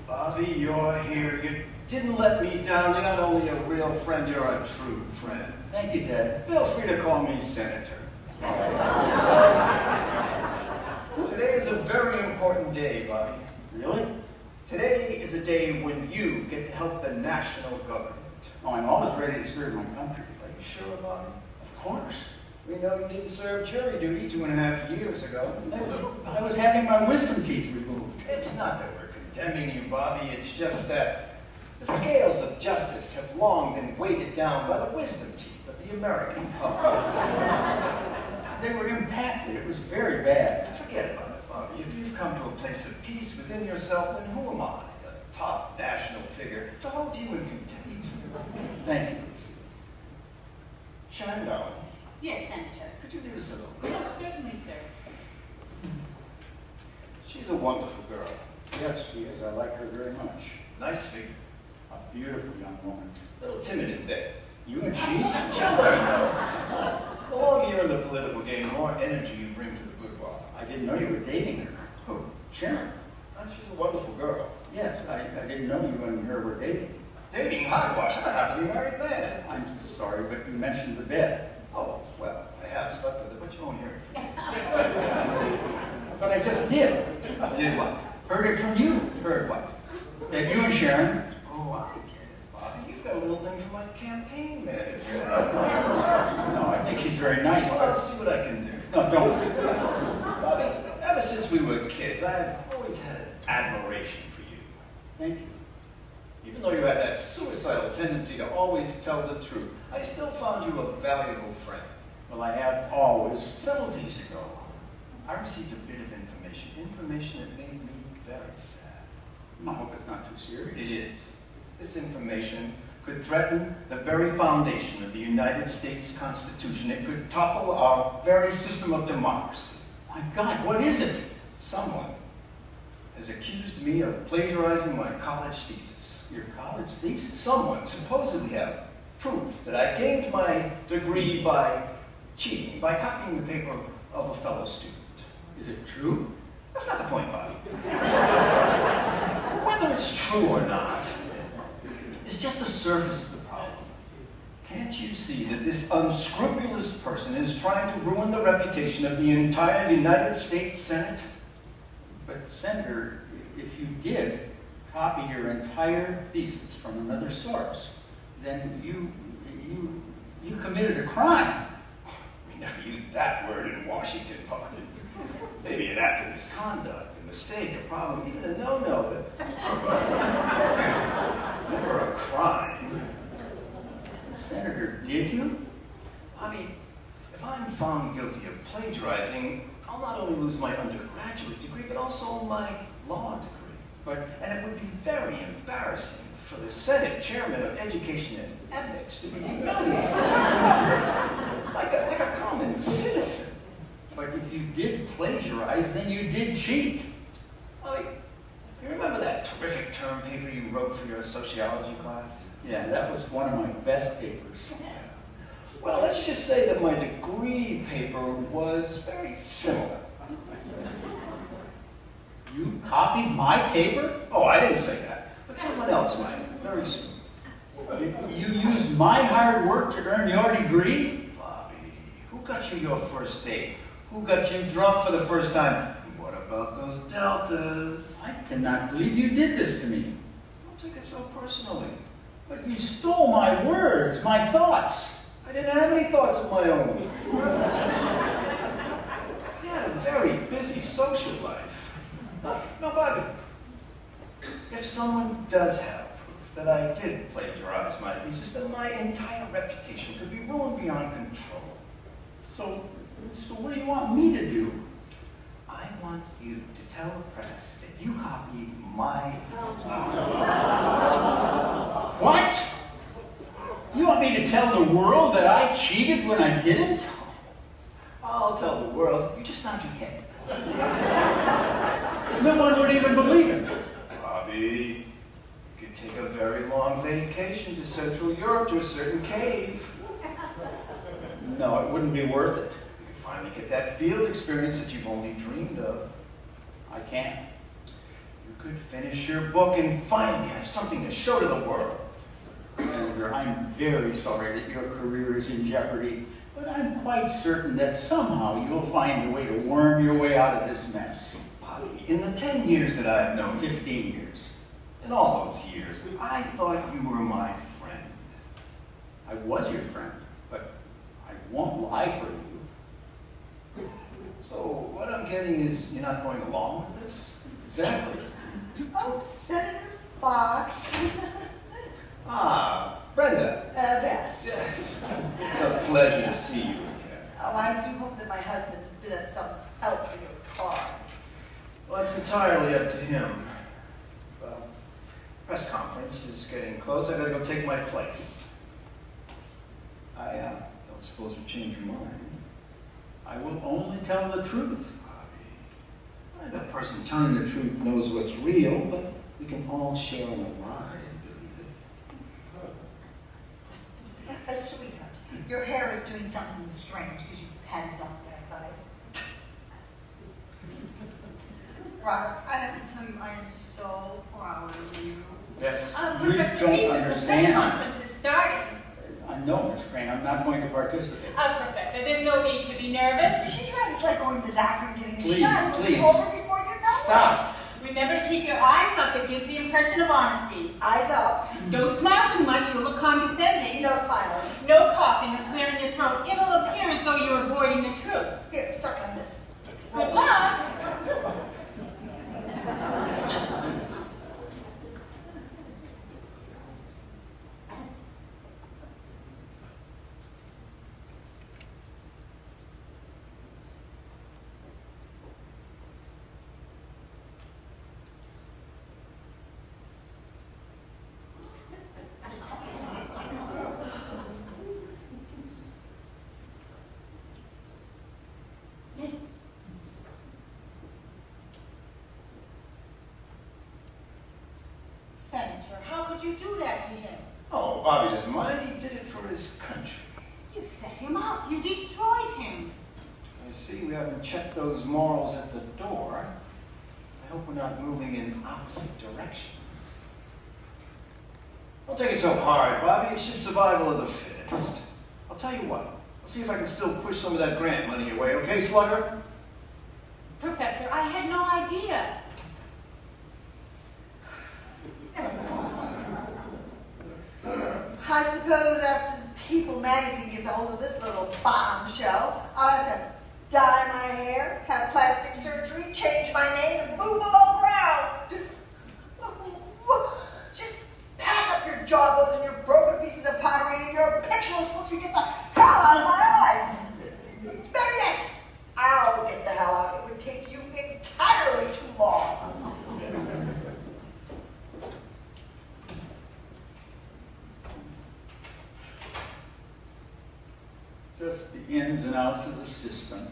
Bobby, you're here. You didn't let me down. You're not only a real friend, you're a true friend. Thank you, Ted. Feel free to call me Senator. Today is a very important day, Bobby. Really? Today is a day when you get to help the national government. Oh, I'm always ready to serve my country. Are you sure, Bobby? Of course. We know you didn't serve jury duty two and a half years ago. I was having my wisdom teeth removed. It's not that we're condemning you, Bobby. It's just that the scales of justice have long been weighted down by the wisdom teeth of the American public. They were impacted. It was very bad. Forget about it, Bobby. If you've come to a place of peace within yourself, then who am I, a top national figure, to hold you in contempt? Thank you. Shine, darling. Yes, Senator. Could you leave us alone? Certainly, sir. She's a wonderful girl. Yes, she is. I like her very much. Nice figure. A beautiful young woman. A little timid in bed. You and she? She'll learn. The longer you're in the political game, the more energy you bring to the boudoir. I didn't know you were dating her. Who? Sharon. Oh, she's a wonderful girl. Yes, I, I didn't know you and her were dating. Dating hogwash. I'm a happily married man. I'm just sorry, but you mentioned the bed. Oh, well, I have slept with her, but you won't hear it. But I just did. Did what? Heard it from you. Heard what? That you and Sharon. Oh, I get it, Bobby. You've got a little thing for my campaign manager. No, I think she's very nice. Well, I'll see what I can do. no, don't. Ever since we were kids, I've always had an admiration for you. Thank you. Even though you had that suicidal tendency to always tell the truth, I still found you a valuable friend. Well, I have always. Several days ago, I received a bit of information, information that made me very sad. Hmm. I hope it's not too serious. It is. This information could threaten the very foundation of the United States Constitution. It could topple our very system of democracy. My God, what is it? Someone has accused me of plagiarizing my college thesis. Your college thesis? Someone supposedly have proof that I gained my degree by cheating by copying the paper of a fellow student. Is it true? That's not the point, Bobby. Whether it's true or not is just a surface. Can't you see that this unscrupulous person is trying to ruin the reputation of the entire United States Senate? But Senator, if you did copy your entire thesis from another source, then you, you, you committed a crime. We never used that word in Washington, Bobby. Maybe an act of misconduct, a mistake, a problem, even a no-no, but never a crime. Senator, did you? Bobby, if I'm found guilty of plagiarizing, I'll not only lose my undergraduate degree, but also my law degree. But And it would be very embarrassing for the Senate Chairman of Education and Ethics to be humiliated. like, a, like a common citizen. But if you did plagiarize, then you did cheat. Bobby, you remember that terrific term paper you wrote for your sociology class? Yeah, that was one of my best papers. Well, let's just say that my degree paper was very similar. You copied my paper? Oh, I didn't say that, but someone else might, very soon. You used my hard work to earn your degree? Bobby, who got you your first date? Who got you drunk for the first time? What about those deltas? I cannot believe you did this to me. Don't take it so personally. But you stole my words, my thoughts. I didn't have any thoughts of my own. I had a very busy social life. No, no, Bobby. If someone does have proof that I did plagiarize my thesis, then my entire reputation could be ruined beyond control. So, so what do you want me to do? I want you to tell the press that you copied my thesis. Oh. What? You want me to tell the world that I cheated when I didn't? I'll tell the world. You just nod your head. No one would even believe it. Bobby, you could take a very long vacation to Central Europe to a certain cave. No, it wouldn't be worth it. You could finally get that field experience that you've only dreamed of. I can't. You could finish your book and finally have something to show to the world. Senator, I'm very sorry that your career is in jeopardy, but I'm quite certain that somehow you'll find a way to worm your way out of this mess. Bobby, in the 10 years that I've known 15 years. in all those years, I thought you were my friend. I was your friend, but I won't lie for you. So what I'm getting is you're not going along with this? Exactly. Oh, Senator Fox. Ah, Brenda. Uh, Bess. Yes. It's a pleasure to see you again. Oh, I do hope that my husband's been of some help in your car. Well, it's entirely up to him. Well, press conference is getting close. I gotta go take my place. I uh, don't suppose you change your mind. I will only tell the truth. Bobby. The person telling the truth knows what's real, but we can all share in a lie and believe it. Uh, sweetheart, your hair is doing something strange because you had it done last night. Robert, I have to tell you, I am so proud of you. Yes. Uh, You Professor don't understand. the press understand. conference is starting. I know, Miss Crane, I'm not going to participate. Uh, Professor, there's no need to be nervous. She's right, it's like going to the doctor and getting a Please, shot. It'll please. over before you know it. Remember to keep your eyes up. It gives the impression of honesty. Eyes up. Don't smile too much. You'll look condescending. No smiling. No coughing or clearing your throat. It'll appear as though you're avoiding the truth. Here, suck on this. Good luck. Senator, how could you do that to him? Bobby doesn't mind. He did it for his country. You set him up. You destroyed him. I see we haven't checked those morals at the door. I hope we're not moving in opposite directions. Don't take it so hard, Bobby. It's just survival of the fittest. I'll tell you what. I'll see if I can still push some of that grant money your way, okay, Slugger? Professor, I had no idea. I suppose after People magazine gets a hold of this little bombshell, I'll have to dye my hair, have plastic surgery, change my name, and move below ground. Just pack up your jawbones and your broken pieces of pottery and your pictureless books and get the hell out of my life. Better yet, I'll get the hell out. It would take you entirely too long. Just the ins and outs of the system.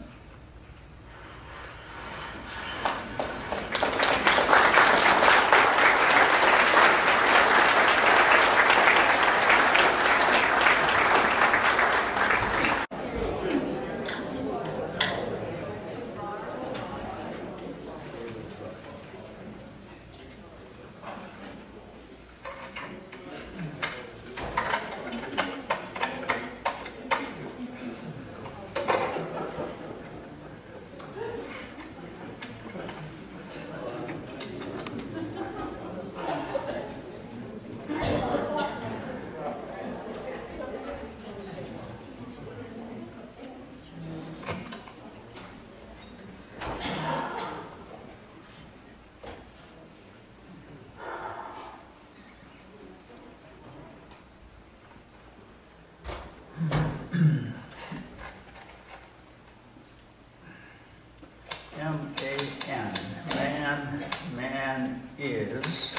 M-A-N, man, man is,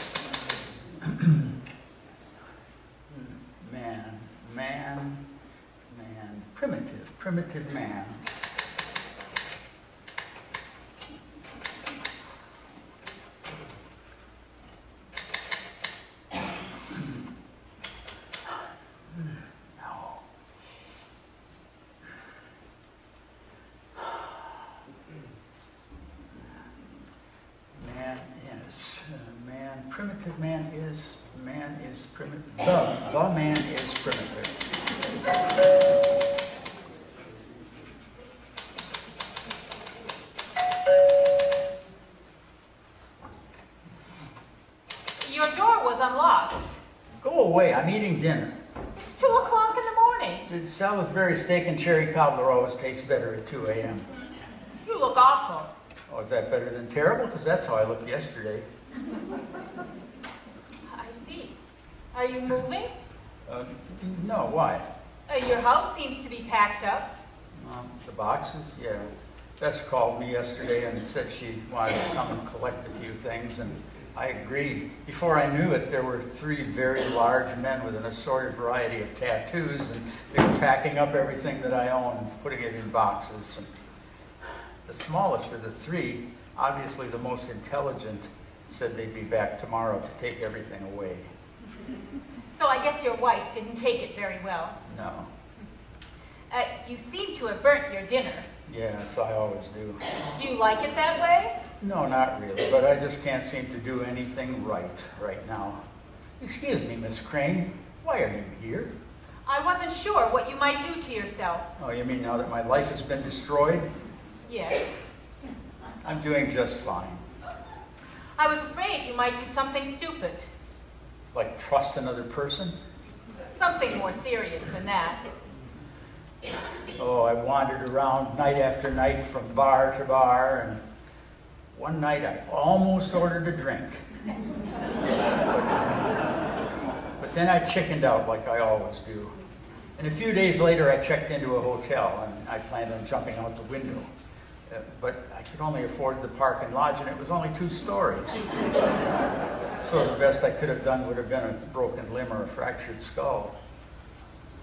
man, man, man, primitive, man, primitive man is, man is primitive, the, the man is primitive. I'm eating dinner. It's two o'clock in the morning. The Salisbury steak and cherry cobbler always tastes better at 2 a.m. You look awful. Oh, is that better than terrible? Because that's how I looked yesterday. I see. Are you moving? Uh, no, why? Uh, your house seems to be packed up. Um, the boxes, yeah. Bess called me yesterday and said she wanted to come and collect a few things, and I agreed. Before I knew it, there were three very large men with an assorted variety of tattoos, and they were packing up everything that I own and putting it in boxes. And the smallest of the three, obviously the most intelligent, said they'd be back tomorrow to take everything away. So I guess your wife didn't take it very well. No. Uh, you seem to have burnt your dinner. Yes, I always do. Do you like it that way? No, not really, but I just can't seem to do anything right right now. Excuse me, Miss Crane, why are you here? I wasn't sure what you might do to yourself. Oh, you mean now that my life has been destroyed? Yes. I'm doing just fine. I was afraid you might do something stupid. Like trust another person? Something more serious than that. Oh, I wandered around night after night from bar to bar, and one night I almost ordered a drink. But then I chickened out like I always do. And a few days later, I checked into a hotel, and I planned on jumping out the window. Uh, but I could only afford the park and lodge, and it was only two stories. So the best I could have done would have been a broken limb or a fractured skull.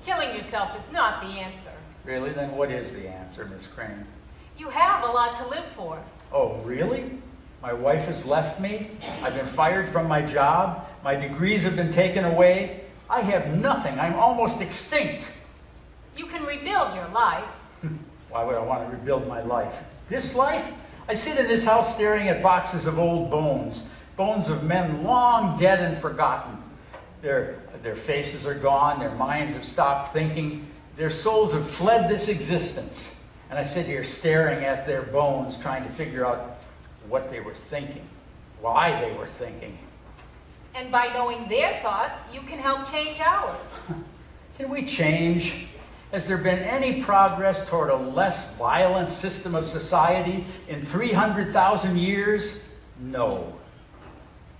Killing yourself is not the answer. Really? Then what is the answer, Miss Crane? You have a lot to live for. Oh, really? My wife has left me. I've been fired from my job. My degrees have been taken away. I have nothing. I'm almost extinct. You can rebuild your life. Why would I want to rebuild my life? This life? I sit in this house staring at boxes of old bones, bones of men long dead and forgotten. Their, their faces are gone, their minds have stopped thinking, their souls have fled this existence. And I sit here staring at their bones, trying to figure out what they were thinking, why they were thinking. And by knowing their thoughts, you can help change ours. Can we change? Has there been any progress toward a less violent system of society in 300,000 years? No.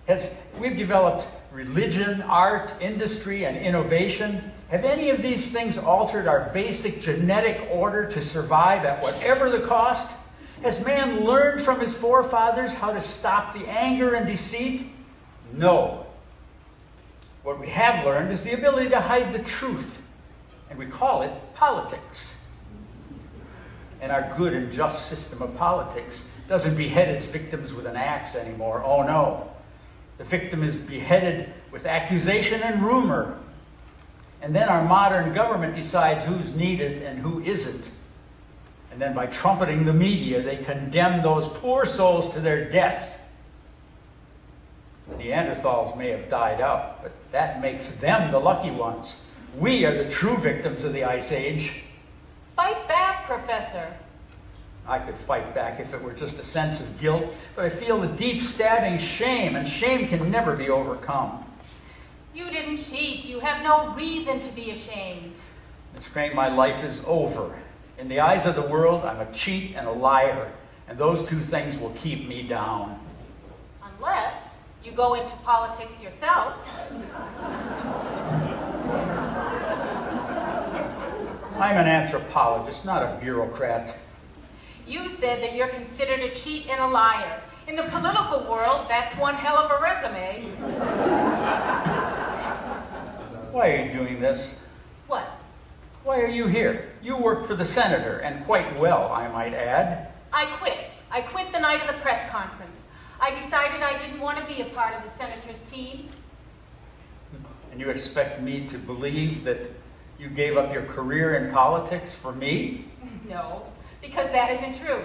Has, we've developed religion, art, industry, and innovation. Have any of these things altered our basic genetic order to survive at whatever the cost? Has man learned from his forefathers how to stop the anger and deceit? No. What we have learned is the ability to hide the truth, and we call it politics. And our good and just system of politics doesn't behead its victims with an axe anymore. Oh no. The victim is beheaded with accusation and rumor. And then our modern government decides who's needed and who isn't. And then by trumpeting the media, they condemn those poor souls to their deaths. The Neanderthals may have died out, but that makes them the lucky ones. We are the true victims of the Ice Age. Fight back, Professor. I could fight back if it were just a sense of guilt, but I feel a deep stabbing shame, and shame can never be overcome. You didn't cheat. You have no reason to be ashamed. Miss Crane, my life is over. In the eyes of the world, I'm a cheat and a liar, and those two things will keep me down. Unless you go into politics yourself. I'm an anthropologist, not a bureaucrat. You said that you're considered a cheat and a liar. In the political world, that's one hell of a resume. Why are you doing this? What? Why are you here? You work for the senator, and quite well, I might add. I quit. I quit the night of the press conference. I decided I didn't want to be a part of the senator's team. And you expect me to believe that you gave up your career in politics for me? No, because that isn't true.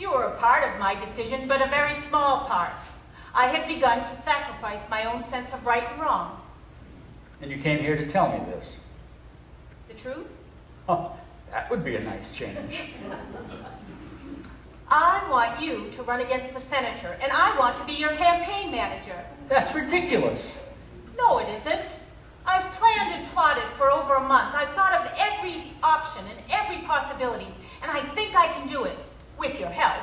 You were a part of my decision, but a very small part. I had begun to sacrifice my own sense of right and wrong. And you came here to tell me this. The truth? Huh, that would be a nice change. I want you to run against the senator, and I want to be your campaign manager. That's ridiculous. No, it isn't. I've planned and plotted for over a month. I've thought of every option and every possibility, and I think I can do it with your help.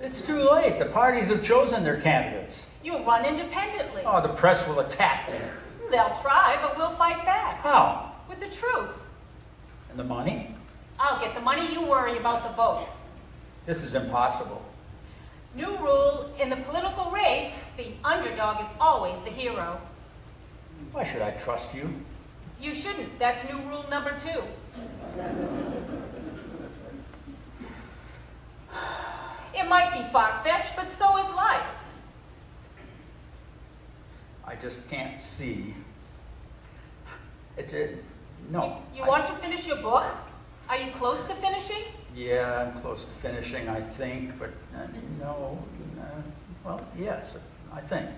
It's too late. The parties have chosen their candidates. You'll run independently. Oh, the press will attack them. They'll try, but we'll fight back. How? With the truth. And the money? I'll get the money, you worry about the votes. This is impossible. New rule in the political race the underdog is always the hero. Why should I trust you? You shouldn't. That's new rule number two. It might be far fetched, but so is life. I just can't see. It, it no. You I- want to finish your book? Are you close to finishing? Yeah, I'm close to finishing, I think, but uh, no. Uh, well, yes, I think.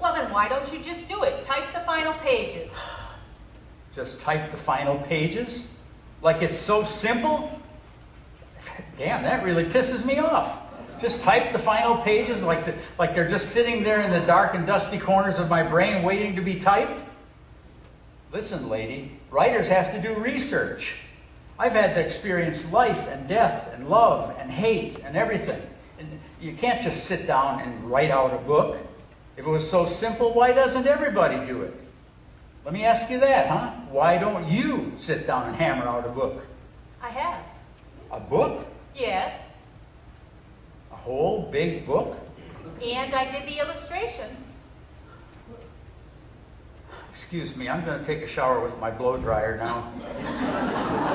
Well, then why don't you just do it? Type the final pages. Just type the final pages? Like it's so simple? Damn, that really pisses me off. Just type the final pages like, the, like they're just sitting there in the dark and dusty corners of my brain waiting to be typed? Listen, lady, writers have to do research. I've had to experience life and death and love and hate and everything. And you can't just sit down and write out a book. If it was so simple, why doesn't everybody do it? Let me ask you that, huh? Why don't you sit down and hammer out a book? I have. A book? Yes. A whole big book? And I did the illustrations. Excuse me, I'm going to take a shower with my blow dryer now.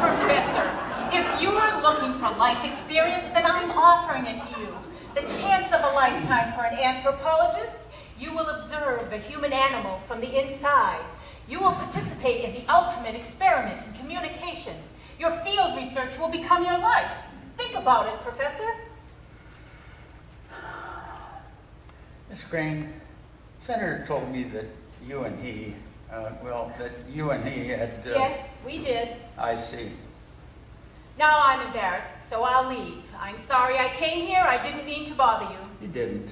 Professor, if you are looking for life experience, then I'm offering it to you. The chance of a lifetime for an anthropologist, you will observe the human animal from the inside. You will participate in the ultimate experiment in communication. Your field research will become your life. Think about it, Professor. Ms. Crane, Senator told me that you and he, uh, well, that you and he had. uh, Yes, we did. I see. Now I'm embarrassed, so I'll leave. I'm sorry I came here. I didn't mean to bother you. You didn't.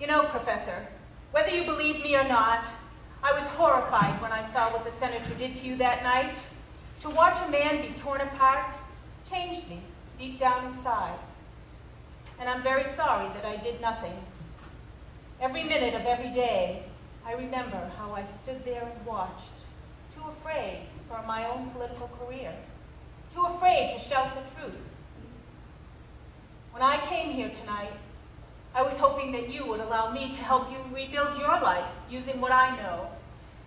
You know, Professor, whether you believe me or not, I was horrified when I saw what the senator did to you that night. To watch a man be torn apart changed me deep down inside. And I'm very sorry that I did nothing. Every minute of every day, I remember how I stood there and watched, too afraid for my own political career, too afraid to shout the truth. When I came here tonight, I was hoping that you would allow me to help you rebuild your life using what I know,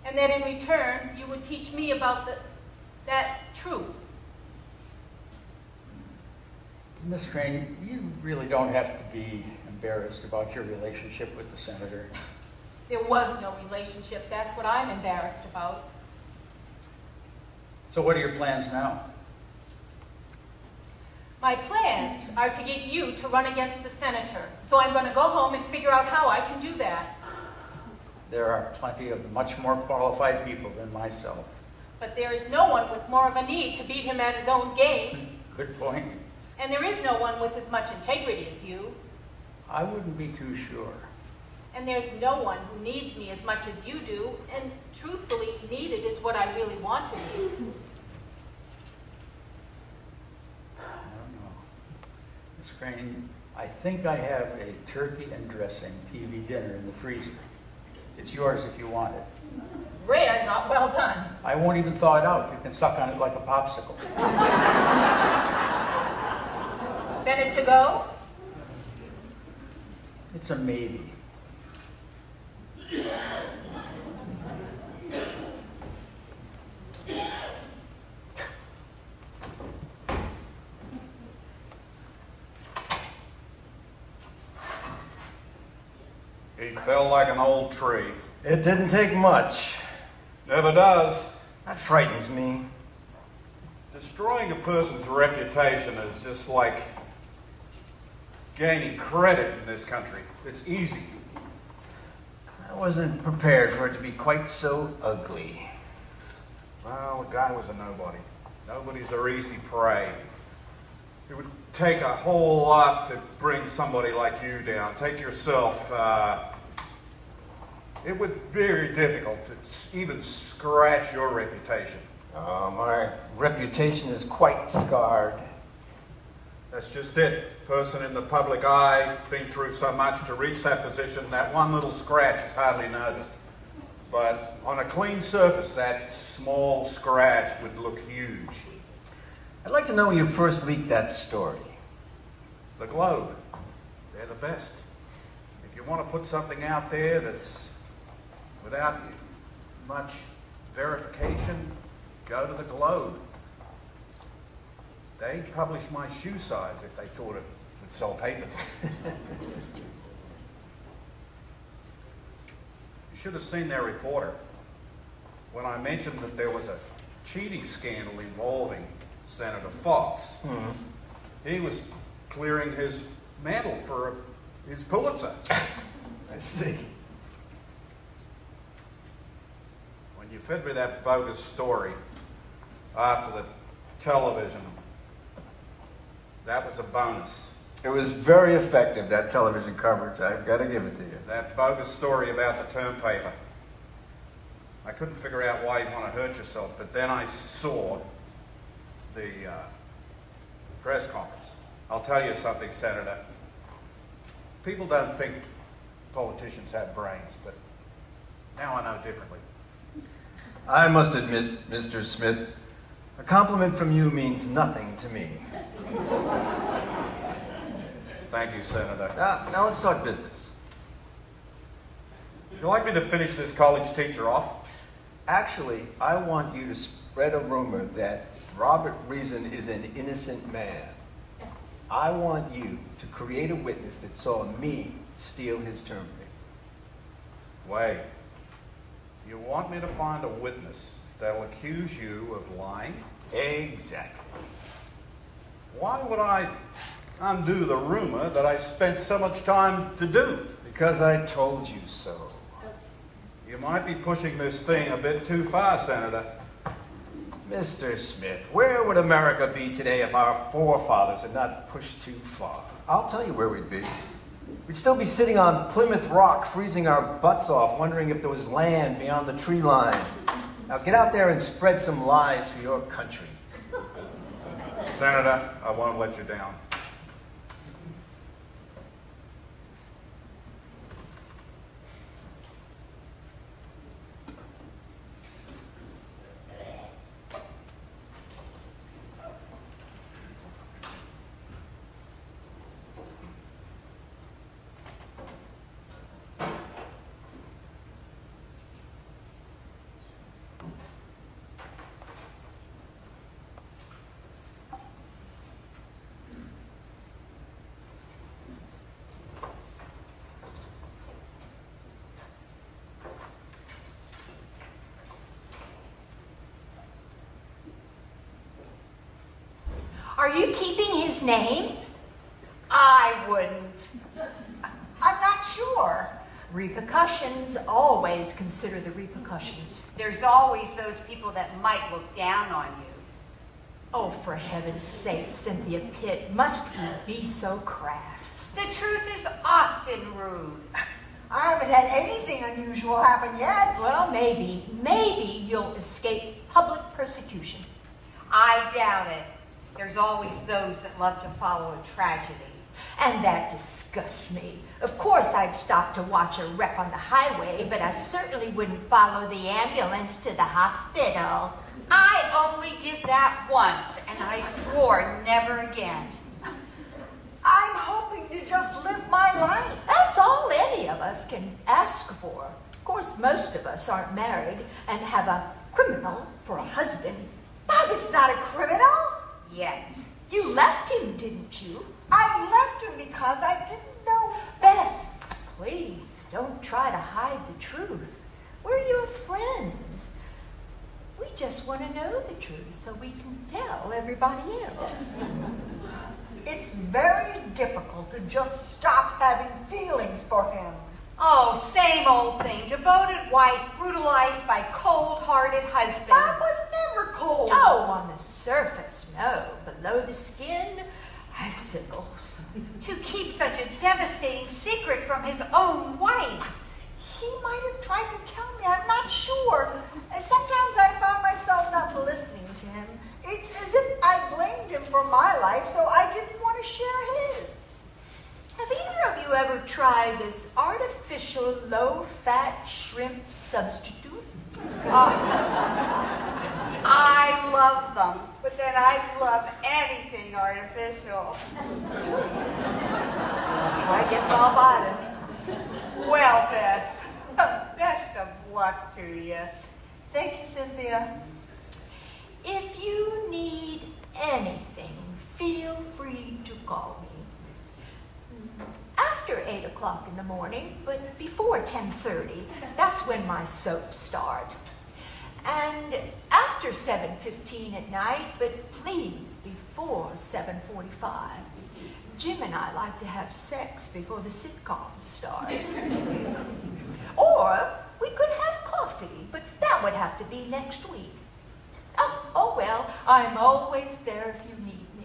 and that in return you would teach me about the, that truth. Ms. Crane, you really don't have to be embarrassed about your relationship with the senator. There was no relationship. That's what I'm embarrassed about. So what are your plans now? My plans are to get you to run against the senator. So I'm going to go home and figure out how I can do that. There are plenty of much more qualified people than myself. But there is no one with more of a need to beat him at his own game. Good point. And there is no one with as much integrity as you. I wouldn't be too sure. And there's no one who needs me as much as you do. And truthfully, needed is what I really want to be. I don't know. Ms. Crane, I think I have a turkey and dressing TV dinner in the freezer. It's yours if you want it. Rare, not well done. I won't even thaw it out. You can suck on it like a popsicle. Then it's a go? It's a maybe. He fell like an old tree. It didn't take much. Never does. That frightens me. Destroying a person's reputation is just like gaining credit in this country. It's easy. I wasn't prepared for it to be quite so ugly. Well, the guy was a nobody. Nobody's are easy prey. It would take a whole lot to bring somebody like you down. Take yourself. Uh, it would be very difficult to even scratch your reputation. Oh, my reputation is quite scarred. That's just it. Person in the public eye, been through so much to reach that position, that one little scratch is hardly noticed. But on a clean surface, that small scratch would look huge. I'd like to know when you first leaked that story. The Globe, they're the best. If you want to put something out there that's without much verification, go to the Globe. They'd publish my shoe size if they thought it would sell papers. you should have seen their reporter when I mentioned that there was a cheating scandal involving Senator Fox. He was clearing his mantle for his Pulitzer. I see. When you fed me that bogus story after the television, that was a bonus. It was very effective, that television coverage. I've got to give it to you. That bogus story about the term paper. I couldn't figure out why you'd want to hurt yourself, but then I saw the uh, press conference. I'll tell you something, Senator. People don't think politicians have brains, but now I know differently. I must admit, Mr. Smith, a compliment from you means nothing to me. Thank you, Senator. Now, now let's talk business. Would you like me to finish this college teacher off? Actually, I want you to spread a rumor that Robert Reason is an innocent man. I want you to create a witness that saw me steal his term paper. Wait. You want me to find a witness that'll accuse you of lying? Exactly. Why would I undo the rumor that I spent so much time to do? Because I told you so. You might be pushing this thing a bit too far, Senator. Mr. Smith, where would America be today if our forefathers had not pushed too far? I'll tell you where we'd be. We'd still be sitting on Plymouth Rock, freezing our butts off, wondering if there was land beyond the tree line. Now get out there and spread some lies for your country. Senator, I won't let you down. Are you keeping his name? I wouldn't. I'm not sure. Repercussions, always consider the repercussions. There's always those people that might look down on you. Oh, for heaven's sake, Cynthia Pitt, must you be so crass? The truth is often rude. I haven't had anything unusual happen yet. Well, maybe, maybe you'll escape public persecution. I doubt it. There's always those that love to follow a tragedy. And that disgusts me. Of course, I'd stop to watch a wreck on the highway, but I certainly wouldn't follow the ambulance to the hospital. I only did that once, and I swore never again. I'm hoping to just live my life. That's all any of us can ask for. Of course, most of us aren't married and have a criminal for a husband. Bob is not a criminal. Yet. You left him, didn't you? I left him because I didn't know. Bess, please don't try to hide the truth. We're your friends. We just want to know the truth so we can tell everybody else. It's very difficult to just stop having feelings for him. Oh, same old thing. Devoted wife brutalized by cold-hearted husband. Bob was never cold. Oh, on the surface, no. Below the skin, icicles. To keep such a devastating secret from his own wife. He might have tried to tell me. I'm not sure. Sometimes I found myself not listening to him. It's as if I blamed him for my life, so I didn't want to share his. Have either of you ever tried this artificial low-fat shrimp substitute? Ah, I love them, but then I love anything artificial. I guess I'll buy them. Well, Bess, best of luck to you. Thank you, Cynthia. If you need anything, feel free to call me. After 8 o'clock in the morning, but before 10.30, that's when my soaps start. And after 7.15 at night, but please before 7.45. Jim and I like to have sex before the sitcoms start. or we could have coffee, but that would have to be next week. Oh, oh well, I'm always there if you need me.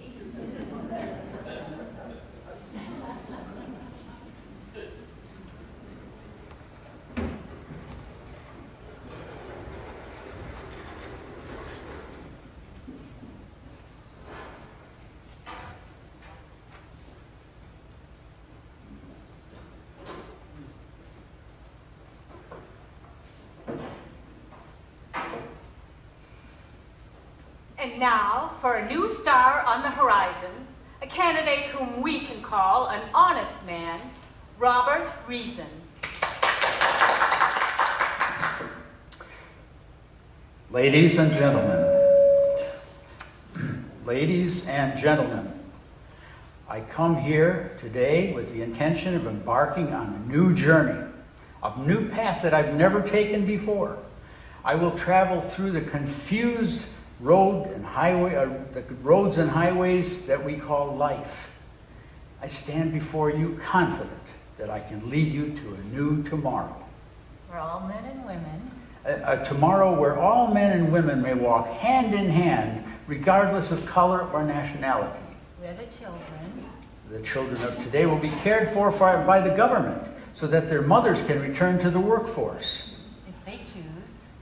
And now for a new star on the horizon, a candidate whom we can call an honest man, Robert Reason. Ladies and gentlemen, ladies and gentlemen, I come here today with the intention of embarking on a new journey, a new path that I've never taken before. I will travel through the confused road and highway, uh, the roads and highways that we call life. I stand before you confident that I can lead you to a new tomorrow. For all men and women, A, a tomorrow where all men and women may walk hand in hand, regardless of color or nationality. where the children, The children of today will be cared for for- by the government so that their mothers can return to the workforce.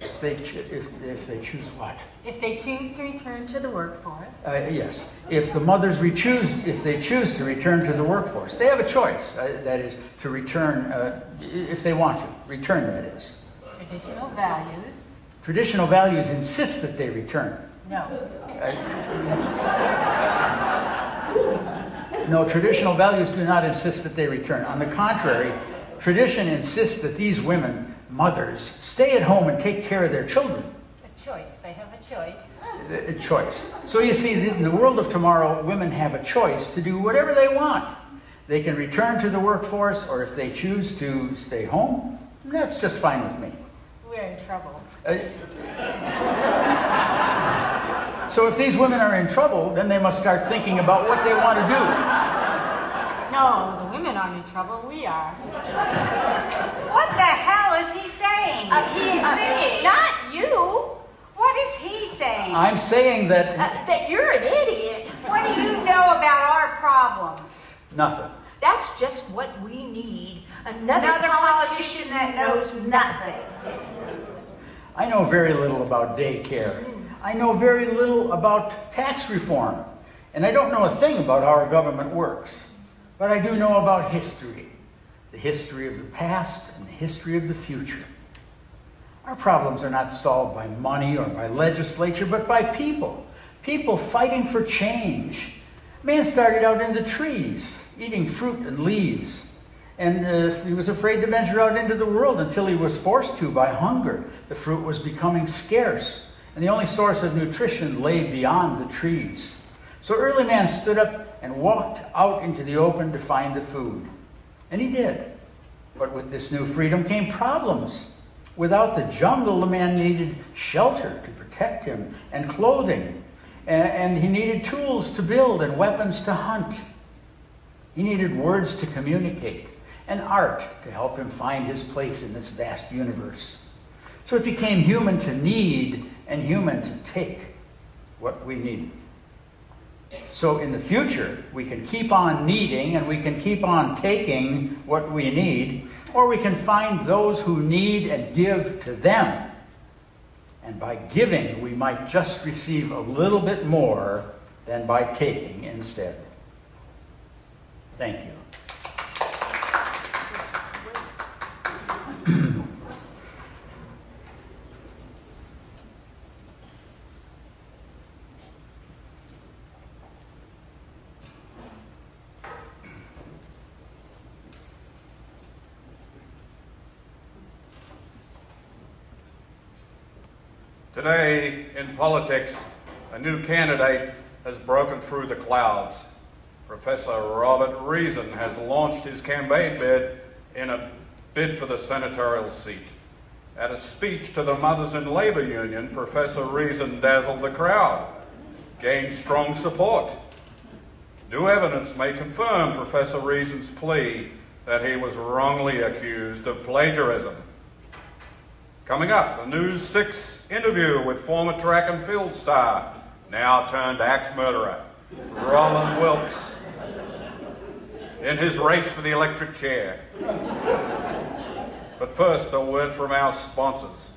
If they choose, If if, if they choose what? if they choose to return to the workforce, Uh, yes, if the mothers choose, if they choose to return to the workforce, they have a choice. Uh, that is, to return, uh, if they want to, return, that is. traditional values, Traditional values insist that they return. no. No, traditional values do not insist that they return. On the contrary, tradition insists that these women, mothers, stay at home and take care of their children. A choice, they have a choice. A choice. So you see, in the world of tomorrow, women have a choice to do whatever they want. They can return to the workforce, or if they choose to stay home, that's just fine with me. We're in trouble. Uh, So if these women are in trouble, then they must start thinking about what they want to do. No, the women aren't in trouble, we are. What the hell is he saying? Uh, he is saying- Not you. What is he saying? I'm saying that Uh, that you're an idiot. What do you know about our problems? nothing. That's just what we need. Another, Another politician politician that that knows knows nothing. I know very little about daycare. I know very little about tax reform. And I don't know a thing about how our government works. But I do know about history the history of the past and the history of the future. Our problems are not solved by money or by legislature, but by people. People fighting for change. Man started out in the trees, eating fruit and leaves. And uh, he was afraid to venture out into the world until he was forced to by hunger. The fruit was becoming scarce, and the only source of nutrition lay beyond the trees. So early man stood up and walked out into the open to find the food. And he did. But with this new freedom came problems. Without the jungle, the man needed shelter to protect him and clothing. And he needed tools to build and weapons to hunt. He needed words to communicate and art to help him find his place in this vast universe. So it became human to need and human to take what we need. So in the future, we can keep on needing and we can keep on taking what we need, or we can find those who need and give to them. And by giving, we might just receive a little bit more than by taking instead. Thank you. Today, in politics, a new candidate has broken through the clouds. Professor Robert Reason has launched his campaign bid in a bid for the senatorial seat. At a speech to the Mothers in Labor Union, Professor Reason dazzled the crowd, gained strong support. New evidence may confirm Professor Reason's plea that he was wrongly accused of plagiarism. Coming up, a News 6 interview with former track and field star, now turned axe murderer, Roland Wilkes, in his race for the electric chair. But first, a word from our sponsors.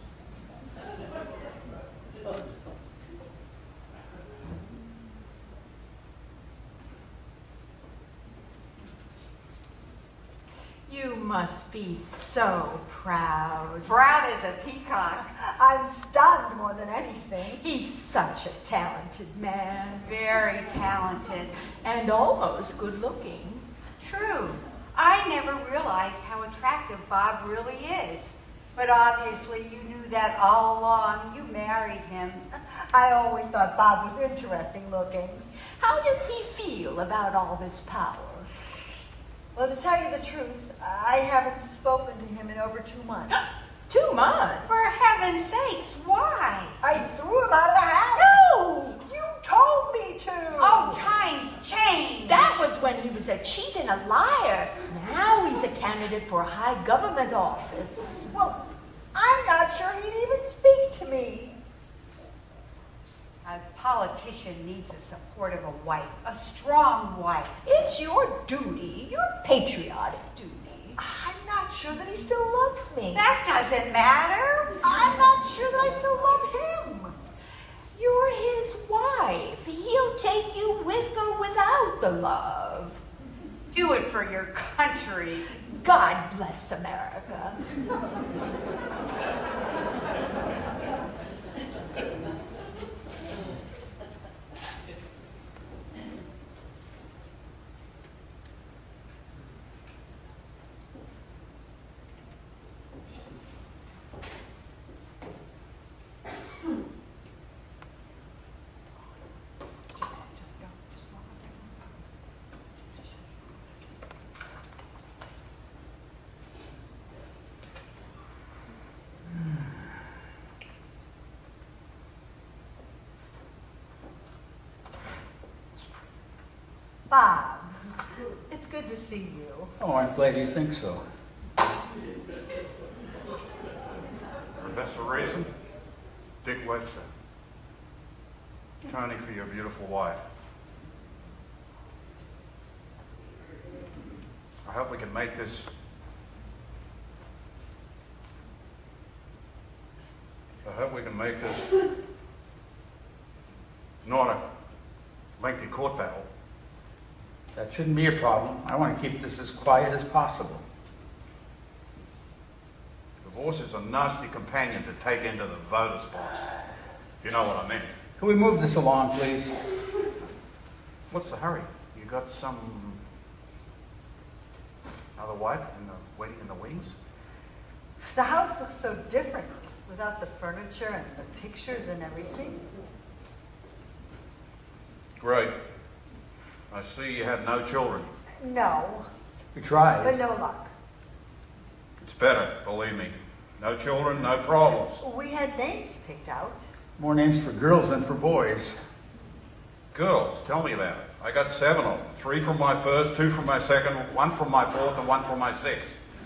You must be so proud. Proud as a peacock. I'm stunned more than anything. He's such a talented man Very talented. and almost good looking. True. I never realized how attractive Bob really is. But obviously you knew that all along. You married him. I always thought Bob was interesting looking. How does he feel about all this power? Well, to tell you the truth, I haven't spoken to him in over two months. two months? For heaven's sakes, why? I threw him out of the house. No! You told me to. Oh, times change. That was when he was a cheat and a liar. Now he's a candidate for a high government office. Well, I'm not sure he'd even speak to me. A politician needs the support of a wife, a strong wife. It's your duty, your patriotic duty. I'm not sure that he still loves me. That doesn't matter. I'm not sure that I still love him. You're his wife. He'll take you with or without the love. Do it for your country. God bless America. Just go, just walk up Bob, it's good to see you. Oh, I'm glad you think so. Professor Reason, Dick Webster, attorney for your beautiful wife. I hope we can make this. I hope we can make this not a lengthy court battle. That shouldn't be a problem. I want to keep this as quiet as possible. Divorce is a nasty companion to take into the voter's box, if you know what I mean. Can we move this along, please? What's the hurry? You got some other wife in the waiting in the wings? The house looks so different without the furniture and the pictures and everything. Great. I see you have no children. No, We tried. but no luck. It's better, believe me. No children, no problems. We had names picked out. More names for girls than for boys. Girls, tell me about it. I got seven of them. Three from my first, two from my second, one from my fourth, and one from my sixth.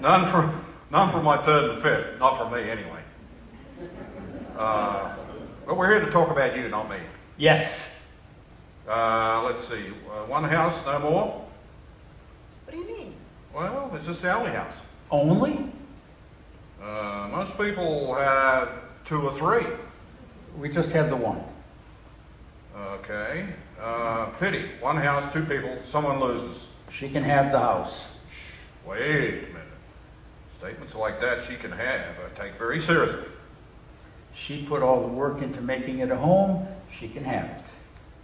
none from none from my third and fifth. Not from me, anyway. Uh, but we're here to talk about you, not me. Yes. Uh, let's see. Uh, one house, no more. What do you mean? Well, is this the only house? Only? Uh, most people have two or three. We just have the one. Okay. Uh, pity. One house, two people, someone loses. She can have the house. Wait a minute. Statements like that she can have, I take very seriously. She put all the work into making it a home. She can have it.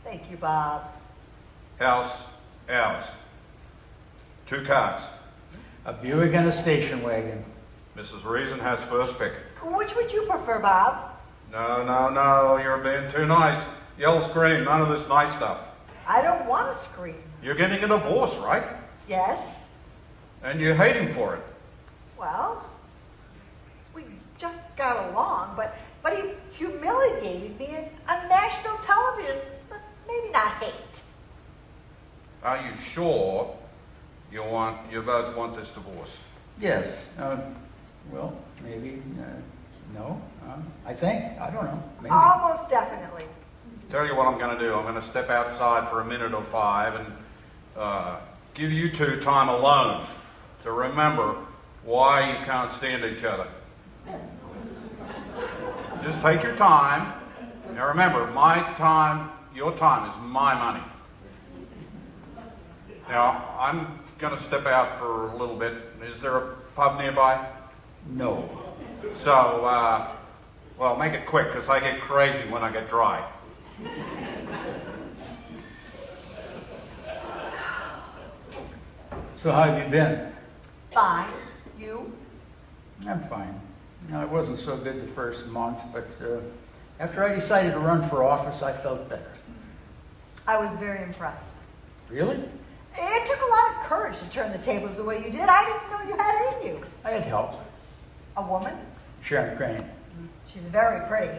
Thank you, Bob. House, ours. Two cars. A Buick and a station wagon. Mrs. Reason has first pick. Which would you prefer, Bob? No, no, no, you're being too nice. Yellow scream, none of this nice stuff. I don't want to scream. You're getting a divorce, right? Yes? And you're hating for it. Well, we just got along, but but he humiliated me on national television. But maybe not hate. Are you sure you want, you both want this divorce? Yes. Uh, well, maybe. Uh, no. Um, I think. I don't know. Maybe. Almost definitely. Tell you what I'm going to do. I'm going to step outside for a minute or five and uh, give you two time alone to remember why you can't stand each other. Just take your time. Now remember, my time, your time is my money. Now, I'm going to step out for a little bit. Is there a pub nearby? no. So, uh, well, make it quick because I get crazy when I get dry. So how have you been? Fine. You? I'm fine. No, it wasn't so good the first month, but uh, after I decided to run for office, I felt better. I was very impressed. Really? It took a lot of courage to turn the tables the way you did. I didn't know you had it in you. I had help. A woman? Sharon Crane. She's very pretty.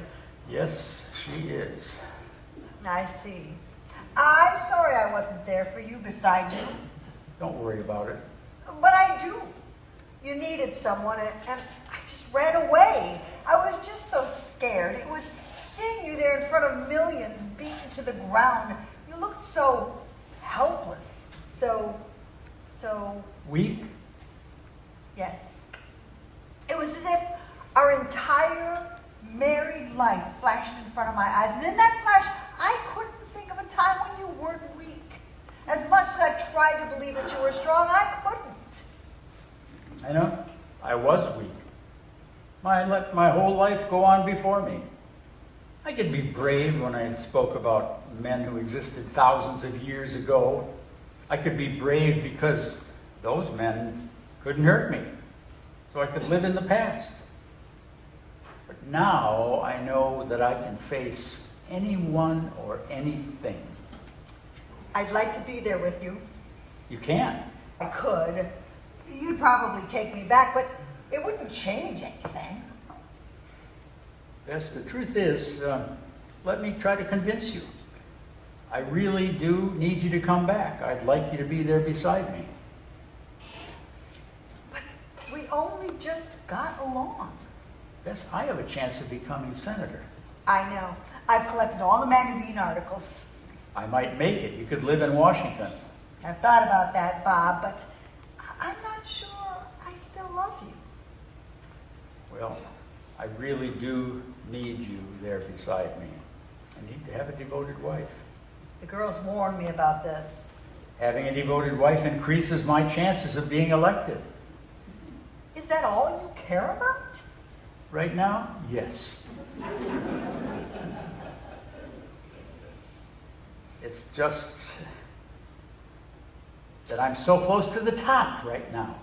Yes, she is. I see. I'm sorry I wasn't there for you beside you, Don't worry about it. but I do. You needed someone, and, and I ran away. I was just so scared. It was seeing you there in front of millions, beaten to the ground. You looked so helpless, so, so, Weak? yes. It was as if our entire married life flashed in front of my eyes, and in that flash, I couldn't think of a time when you weren't weak. As much as I tried to believe that you were strong, I couldn't. I know. I was weak. I let my whole life go on before me. I could be brave when I spoke about men who existed thousands of years ago. I could be brave because those men couldn't hurt me. So I could live in the past. But now I know that I can face anyone or anything. I'd like to be there with you. You can't. I could. You'd probably take me back, but it wouldn't change anything. Yes, the truth is, uh, let me try to convince you. I really do need you to come back. I'd like you to be there beside me. But we only just got along. Yes, I have a chance of becoming senator. I know. I've collected all the magazine articles. I might make it. You could live in Washington. I've thought about that, Bob, but I'm not sure I still love you. Well, I really do need you there beside me. I need to have a devoted wife. The girls warned me about this. Having a devoted wife increases my chances of being elected. Is that all you care about? Right now, yes. It's just that I'm so close to the top right now.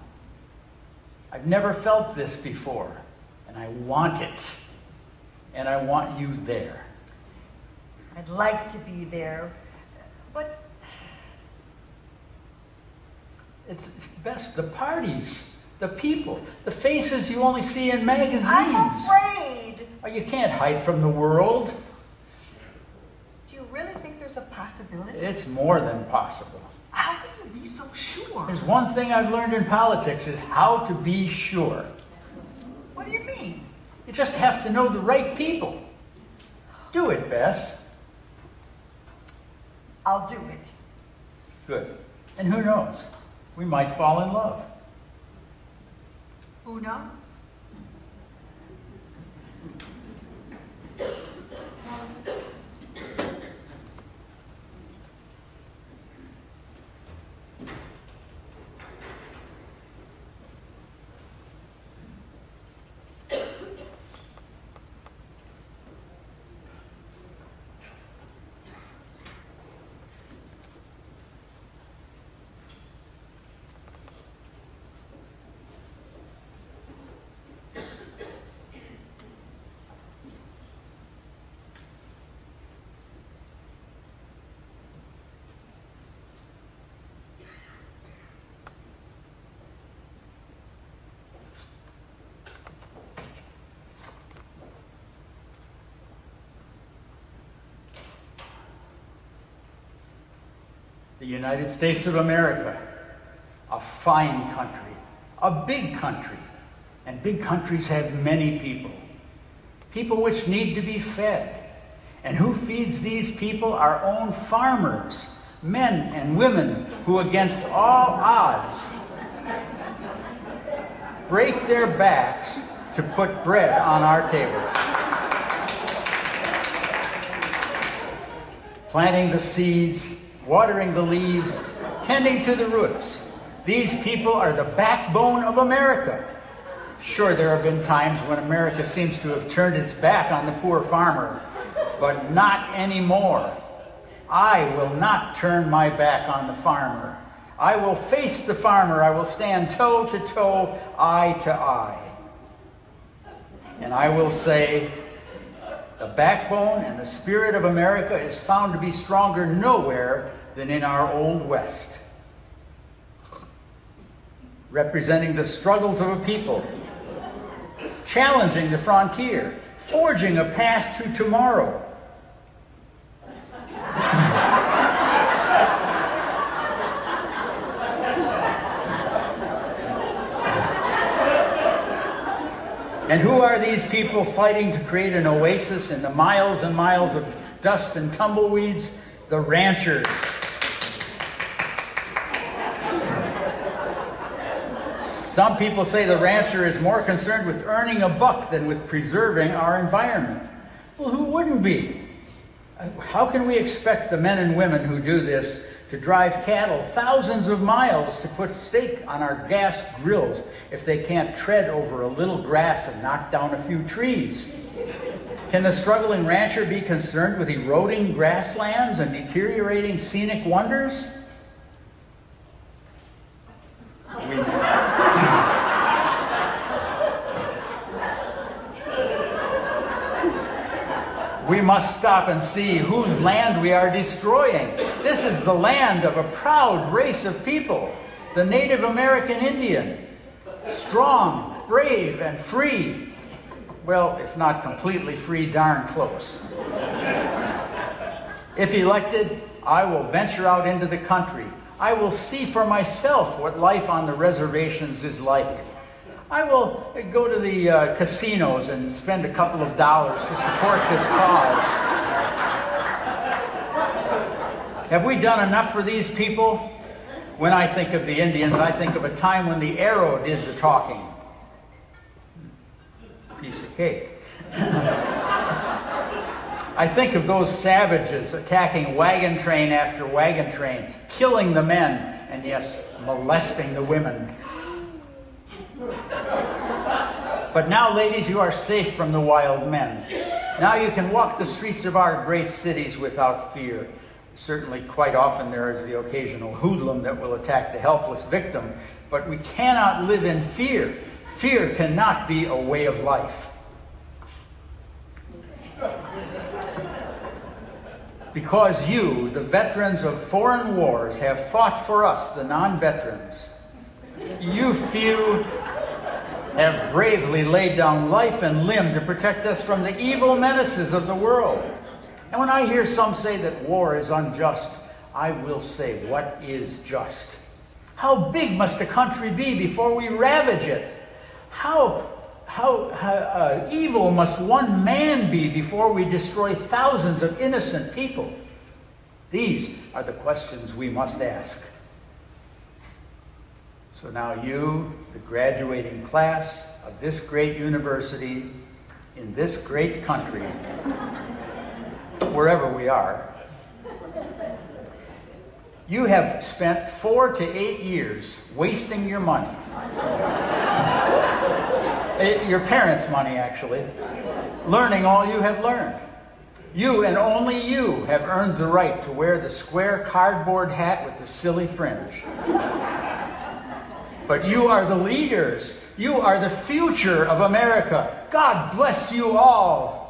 I've never felt this before, and I want it. And I want you there. I'd like to be there, but It's best the parties, the people, the faces you only see in magazines. I'm afraid. Oh, you can't hide from the world. Do you really think there's a possibility? It's more than possible. How can you be so sure? There's one thing I've learned in politics is how to be sure. What do you mean? You just have to know the right people. Do it, Bess. I'll do it. Good. And who knows? We might fall in love. Who knows? The United States of America, a fine country, a big country, and big countries have many people. People which need to be fed. And who feeds these people? Our own farmers, men and women who, against all odds, break their backs to put bread on our tables. planting the seeds, watering the leaves, tending to the roots. These people are the backbone of America. Sure, there have been times when America seems to have turned its back on the poor farmer, but not anymore. I will not turn my back on the farmer. I will face the farmer. I will stand toe to toe, eye to eye. And I will say, the backbone and the spirit of America is found to be stronger nowhere than in our Old West. Representing the struggles of a people, challenging the frontier, forging a path to tomorrow. And who are these people fighting to create an oasis in the miles and miles of dust and tumbleweeds? The ranchers. Some people say the rancher is more concerned with earning a buck than with preserving our environment. Well, who wouldn't be? How can we expect the men and women who do this to drive cattle thousands of miles to put steak on our gas grills if they can't tread over a little grass and knock down a few trees? Can the struggling rancher be concerned with eroding grasslands and deteriorating scenic wonders? We, we must stop and see whose land we are destroying. This is the land of a proud race of people, the Native American Indian. Strong, brave, and free. Well, if not completely free, darn close. If elected, I will venture out into the country. I will see for myself what life on the reservations is like. I will go to the uh, casinos and spend a couple of dollars to support this cause. Have we done enough for these people? When I think of the Indians, I think of a time when the arrow did the talking. Piece of cake. I think of those savages attacking wagon train after wagon train, killing the men, and yes, molesting the women. But now, ladies, you are safe from the wild men. Now you can walk the streets of our great cities without fear. Certainly, quite often there is the occasional hoodlum that will attack the helpless victim, but we cannot live in fear. Fear cannot be a way of life. Because you, the veterans of foreign wars, have fought for us, the non veterans. You few have bravely laid down life and limb to protect us from the evil menaces of the world. And when I hear some say that war is unjust, I will say, what is just? How big must a country be before we ravage it? How, how, how uh, evil must one man be before we destroy thousands of innocent people? These are the questions we must ask. So now, you, the graduating class of this great university in this great country, wherever we are, you have spent four to eight years wasting your money. Eh, your parents' money, actually, learning all you have learned. You and only you have earned the right to wear the square cardboard hat with the silly fringe. But you are the leaders. You are the future of America. God bless you all.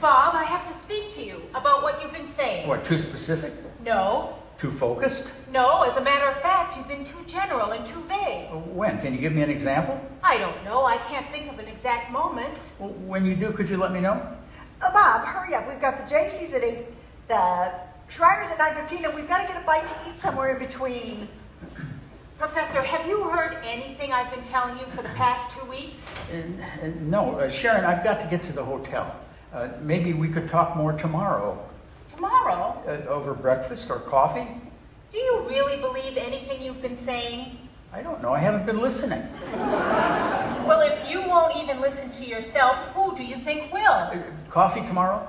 Bob, I have to speak to you about what you've been saying. What, too specific? No, Too focused? no, as a matter of fact, you've been too general and too vague. When? Can you give me an example? I don't know, I can't think of an exact moment. Well, When you do, could you let me know? Uh, Bob, hurry up. We've got the JCs at 8, the Shriners at 9.15, and we've got to get a bite to eat somewhere in between. Professor, have you heard anything I've been telling you for the past two weeks? Uh, uh, No, uh, Sharon, I've got to get to the hotel. Uh, Maybe we could talk more tomorrow, Tomorrow? uh, over breakfast or coffee? Do you really believe anything you've been saying? I don't know, I haven't been listening. Well, if you won't even listen to yourself, who do you think will? Uh, Coffee tomorrow?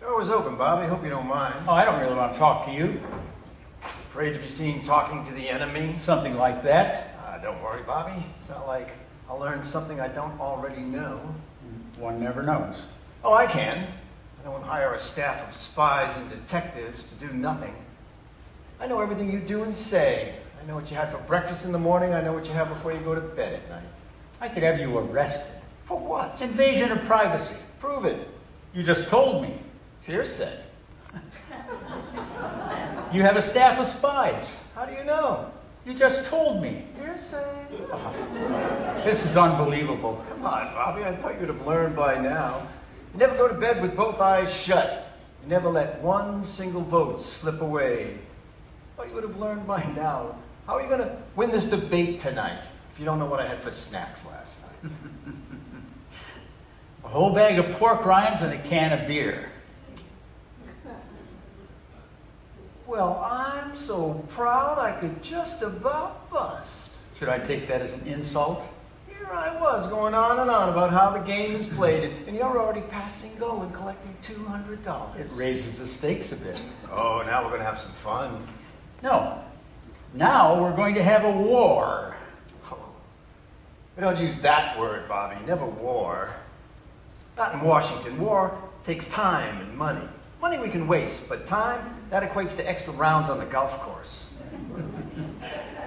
Door was open, Bobby. Hope you don't mind. Oh, I don't really want to talk to you. Afraid to be seen talking to the enemy? Something like that. Uh, don't worry, Bobby. It's not like I'll learn something I don't already know. One never knows. Oh, I can. I don't hire a staff of spies and detectives to do nothing. I know everything you do and say. I know what you had for breakfast in the morning. I know what you have before you go to bed at night. I could have you arrested. For what? Invasion of privacy. Prove it. You just told me. Hearsay. You have a staff of spies. How do you know? You just told me. Hearsay. This is unbelievable. Come on, Bobby. I thought you'd have learned by now. You never go to bed with both eyes shut. You never let one single vote slip away. I thought you would have learned by now. How are you going to win this debate tonight if you don't know what I had for snacks last night? A whole bag of pork rinds and a can of beer. Well, I'm so proud I could just about bust. Should I take that as an insult? Here I was going on and on about how the game is played, and you're already passing go and collecting $200. It raises the stakes a bit. Oh, now we're going to have some fun. No. Now we're going to have a war. Oh. We don't use that word, Bobby. Never war. Not in Washington. War takes time and money. Money we can waste, but time, that equates to extra rounds on the golf course.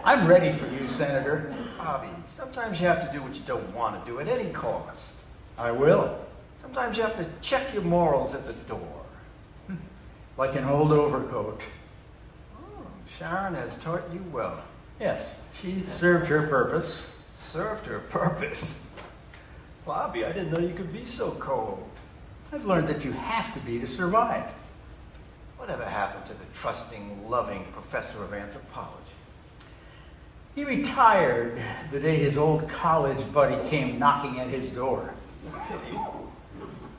I'm ready for you, Senator. Bobby, sometimes you have to do what you don't want to do at any cost. I will. Sometimes you have to check your morals at the door. Like an old overcoat. Sharon has taught you well. Yes, she served her purpose. Served her purpose. Bobby, I didn't know you could be so cold. I've learned that you have to be to survive. Whatever happened to the trusting, loving professor of anthropology? He retired the day his old college buddy came knocking at his door.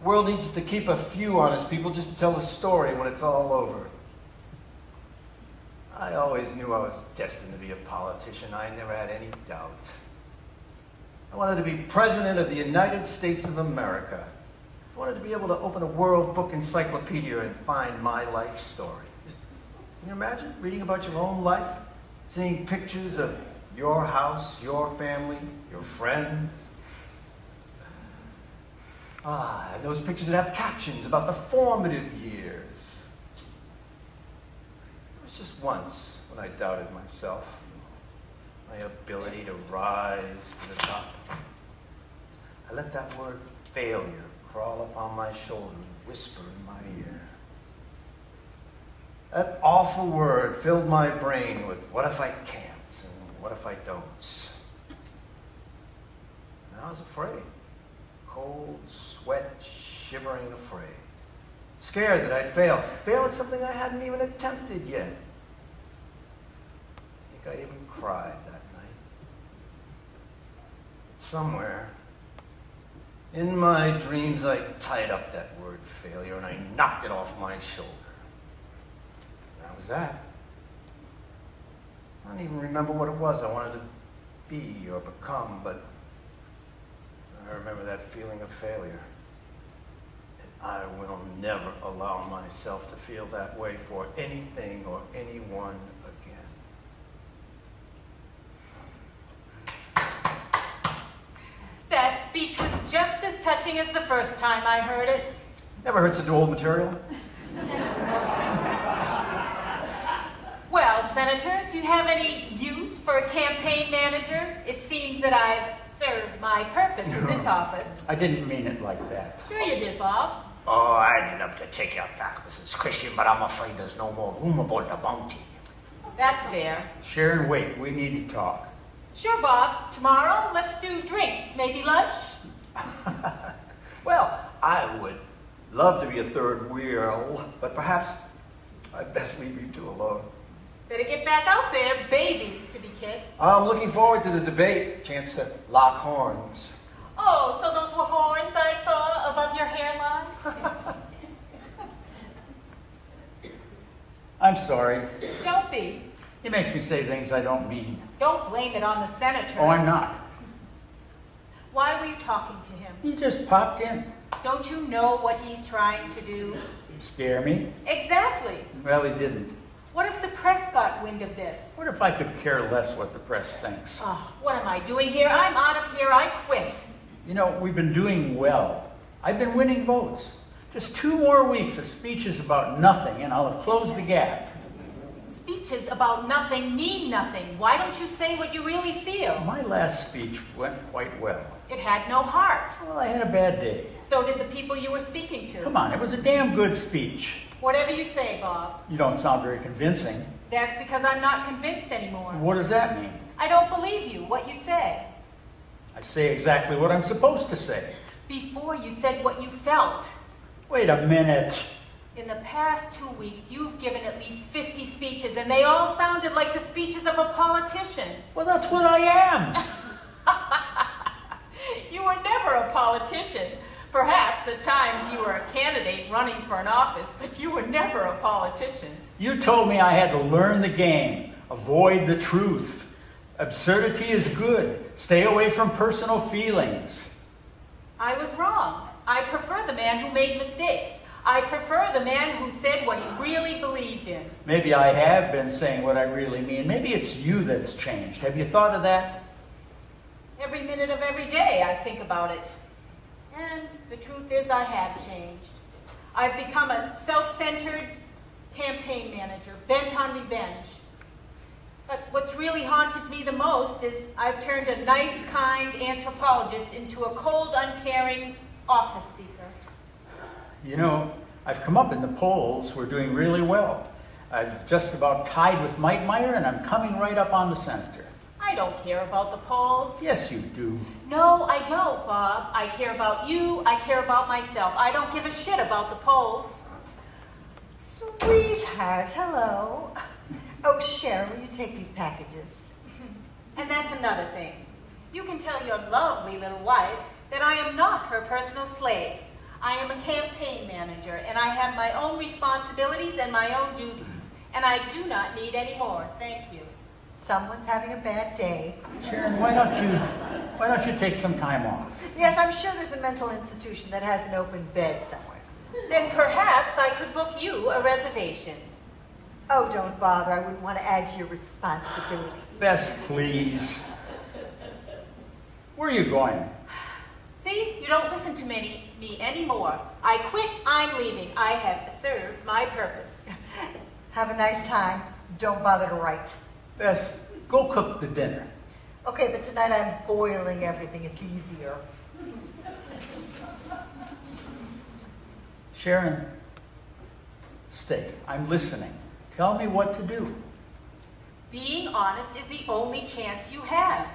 World needs to keep a few honest people just to tell the story when it's all over. I always knew I was destined to be a politician. I never had any doubt. I wanted to be president of the United States of America. I wanted to be able to open a World Book Encyclopedia and find my life story. Can you imagine reading about your own life? Seeing pictures of your house, your family, your friends? Ah, and those pictures that have captions about the formative years. Just once when I doubted myself, my ability to rise to the top. I let that word failure crawl upon my shoulder and whisper in my ear. That awful word filled my brain with what if I can't and what if I don't. And I was afraid. Cold, sweat, shivering, afraid. Scared that I'd fail. Fail at something I hadn't even attempted yet. I even cried that night. Somewhere, in my dreams, I tied up that word failure and I knocked it off my shoulder. That was that. I don't even remember what it was I wanted to be or become, but I remember that feeling of failure. And I will never allow myself to feel that way for anything or anyone again. That speech was just as touching as the first time I heard it. Never hurts to do old material. Well, Senator, do you have any use for a campaign manager? It seems that I've served my purpose in this office. I didn't mean it like that. Sure you did, Bob. Oh, I'd love to take you back, Mrs. Christian, but I'm afraid there's no more room aboard the bounty. That's fair. Sharon, wait, we need to talk. Sure, Bob. Tomorrow, let's do drinks. Maybe lunch? Well, I would love to be a third wheel, but perhaps I'd best leave you two alone. Better get back out there. Babies to be kissed. I'm looking forward to the debate, chance to lock horns. Oh, so those were horns I saw above your hairline? I'm sorry. Don't be. He makes me say things I don't mean. Don't blame it on the senator. Oh, I'm not. Why were you talking to him? He just popped in. Don't you know what he's trying to do? Scare me? Exactly. Well, he didn't. What if the press got wind of this? What if I could care less what the press thinks? Oh, what am I doing here? I'm out of here. I quit. You know, we've been doing well. I've been winning votes. Just two more weeks of speeches about nothing, and I'll have closed the gap. Speeches about nothing mean nothing. Why don't you say what you really feel? My last speech went quite well. It had no heart. Well, I had a bad day. So did the people you were speaking to. Come on, it was a damn good speech. Whatever you say, Bob. You don't sound very convincing. That's because I'm not convinced anymore. What does that mean? I don't believe you, what you say. I say exactly what I'm supposed to say. Before you said what you felt. Wait a minute. In the past two weeks, you've given at least 50 speeches, and they all sounded like the speeches of a politician. Well, that's what I am. You were never a politician. Perhaps at times you were a candidate running for an office, but you were never a politician. You told me I had to learn the game, avoid the truth. Absurdity is good. Stay away from personal feelings. I was wrong. I prefer the man who made mistakes. I prefer the man who said what he really believed in. Maybe I have been saying what I really mean. Maybe it's you that's changed. Have you thought of that? Every minute of every day I think about it. And the truth is, I have changed. I've become a self centered campaign manager, bent on revenge. But what's really haunted me the most is I've turned a nice, kind anthropologist into a cold, uncaring office seeker. You know, I've come up in the polls. We're doing really well. I've just about tied with Mike Meyer, and I'm coming right up on the senator. I don't care about the polls. Yes, you do. No, I don't, Bob. I care about you. I care about myself. I don't give a shit about the polls. Sweetheart, hello. Oh, Sharon, will you take these packages? And that's another thing. You can tell your lovely little wife that I am not her personal slave. I am a campaign manager, and I have my own responsibilities and my own duties. And I do not need any more. Thank you. Someone's having a bad day. Sharon, why don't you why don't you take some time off? Yes, I'm sure there's a mental institution that has an open bed somewhere. Then perhaps I could book you a reservation. Oh, don't bother. I wouldn't want to add to your responsibility. Bess, please. Where are you going? See, you don't listen to me, me anymore. I quit, I'm leaving. I have served my purpose. Have a nice time. Don't bother to write. Bess, go cook the dinner. Okay, but tonight I'm boiling everything. It's easier. Sharon, stay. I'm listening. Tell me what to do. Being honest is the only chance you have.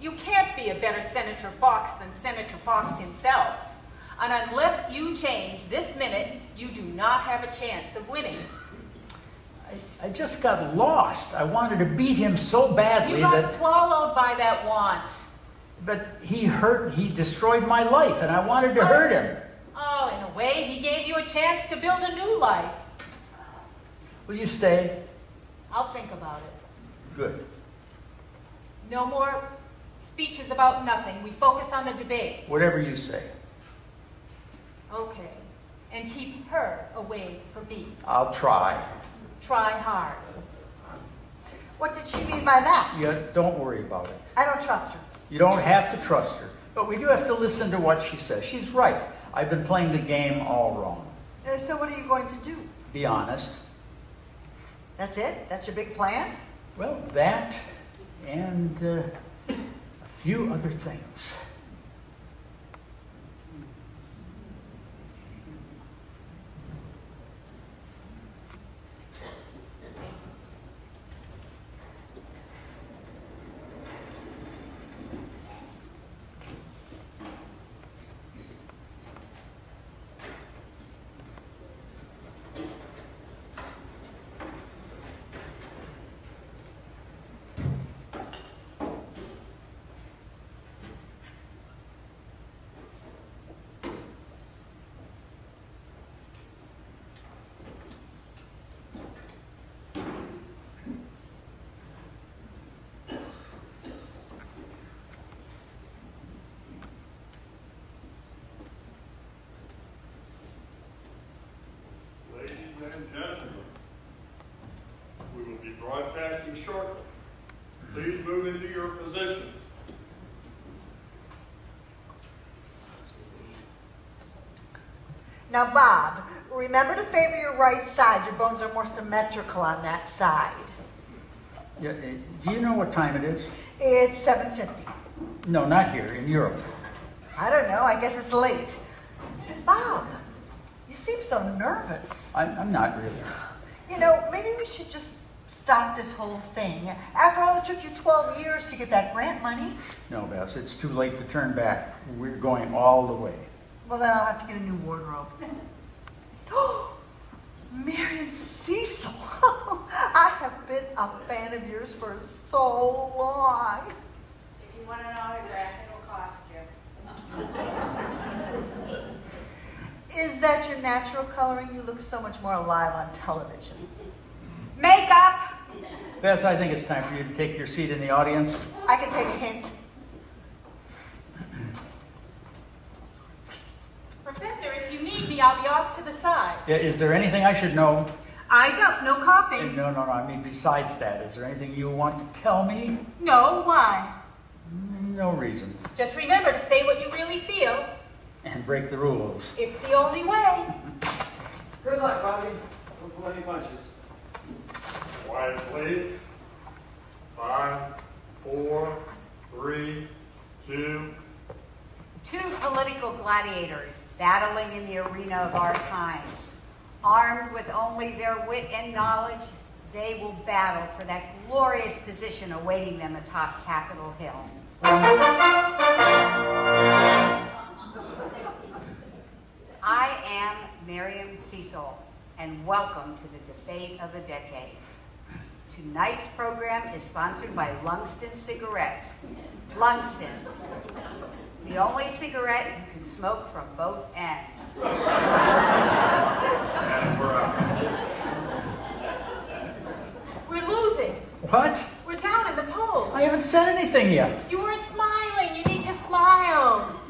You can't be a better Senator Fox than Senator Fox himself. And unless you change this minute, you do not have a chance of winning. I, I just got lost. I wanted to beat him so badly You got that. swallowed by that want. But he hurt, he destroyed my life, and I wanted to hurt him. Oh, in a way, he gave you a chance to build a new life. Will you stay? I'll think about it. Good. No more speeches about nothing. We focus on the debates. Whatever you say. Okay. And keep her away from me. I'll try. Try hard. What did she mean by that? Yeah, don't worry about it. I don't trust her. You don't have to trust her, but we do have to listen to what she says. She's right. I've been playing the game all wrong. Uh, so what are you going to do? Be honest. That's it? That's your big plan? Well, that and uh, a few other things. And gentlemen, we will be broadcasting shortly. Please move into your positions. Now, Bob, remember to favor your right side. Your bones are more symmetrical on that side. Yeah, uh, do you know what time it is? It's 7.50. No, not here, in Europe. I don't know. I guess it's late. Bob, you so nervous. I'm, I'm not really. You know, maybe we should just stop this whole thing. After all, it took you 12 years to get that grant money. No, Bess, it's too late to turn back. We're going all the way. Well, then I'll have to get a new wardrobe. Miriam Cecil. I have been a fan of yours for so long. If you want an autograph, it'll cost you. Is that your natural coloring? You look so much more alive on television. Makeup! Bess, I think it's time for you to take your seat in the audience. I can take a hint. Professor, if you need me, I'll be off to the side. Yeah, Is there anything I should know? Eyes up, no coughing. No, no, no, I mean besides that. Is there anything you want to tell me? No, why? No reason. Just remember to say what you really feel. And break the rules. It's the only way. Good luck, Bobby. Don't pull any punches. Quiet, please. Five, four, three, two, Two political gladiators battling in the arena of our times. Armed with only their wit and knowledge, they will battle for that glorious position awaiting them atop Capitol Hill. I am Miriam Cecil, and welcome to the debate of the decade. Tonight's program is sponsored by Lungston Cigarettes. Lungston, the only cigarette you can smoke from both ends. and we're out. We're losing. What? We're down in the polls. I haven't said anything yet. You weren't smiling. You need to smile.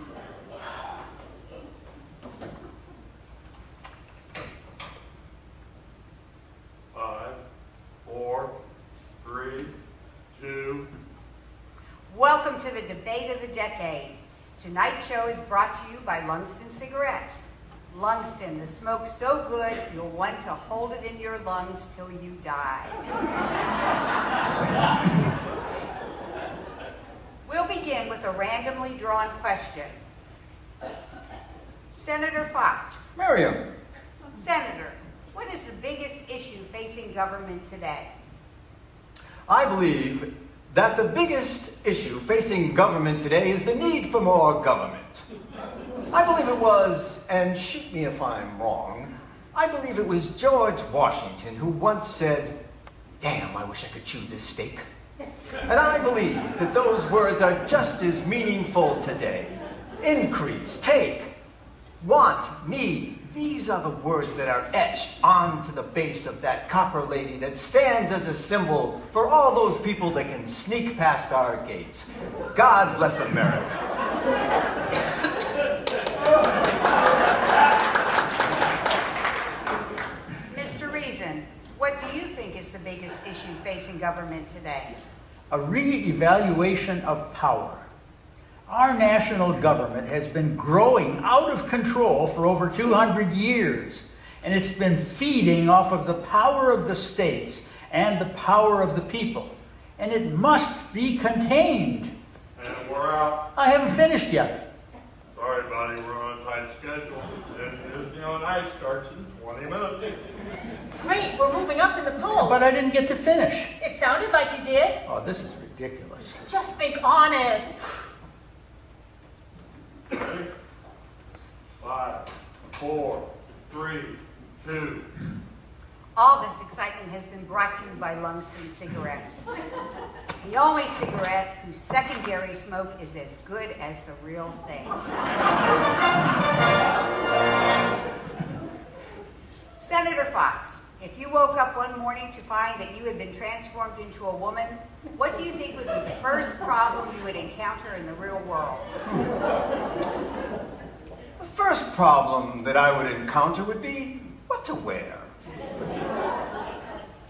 Five, four, three, two, Welcome to the debate of the decade. Tonight's show is brought to you by Lungston Cigarettes. Lungston, the smoke so good you'll want to hold it in your lungs till you die. we'll begin with a randomly drawn question. Senator Fox, Miriam, Senator, what is the biggest issue facing government today? I believe that the biggest issue facing government today is the need for more government. I believe it was, and shoot me if I'm wrong, I believe it was George Washington who once said, Damn, I wish I could chew this steak. And I believe that those words are just as meaningful today. Increase, take, want, need. These are the words that are etched onto the base of that copper lady that stands as a symbol for all those people that can sneak past our gates. God bless America. Mr. Reason, what do you think is the biggest issue facing government today? A re-evaluation of power. Our national government has been growing out of control for over 200 years, and it's been feeding off of the power of the states and the power of the people. And it must be contained. and we're out. I haven't finished yet. Sorry, buddy, we're on a tight schedule. And Disney on Ice starts in 20 minutes. Great, we're moving up in the polls. But I didn't get to finish. It sounded like you did. Oh, this is ridiculous. Just think honest. Ready? Five, four, three, two. All this excitement has been brought to you by Lungston Cigarettes. The only cigarette whose secondary smoke is as good as the real thing. Senator Fox, if you woke up one morning to find that you had been transformed into a woman, what do you think would be the first problem you would encounter in the real world? The first problem that I would encounter would be what to wear.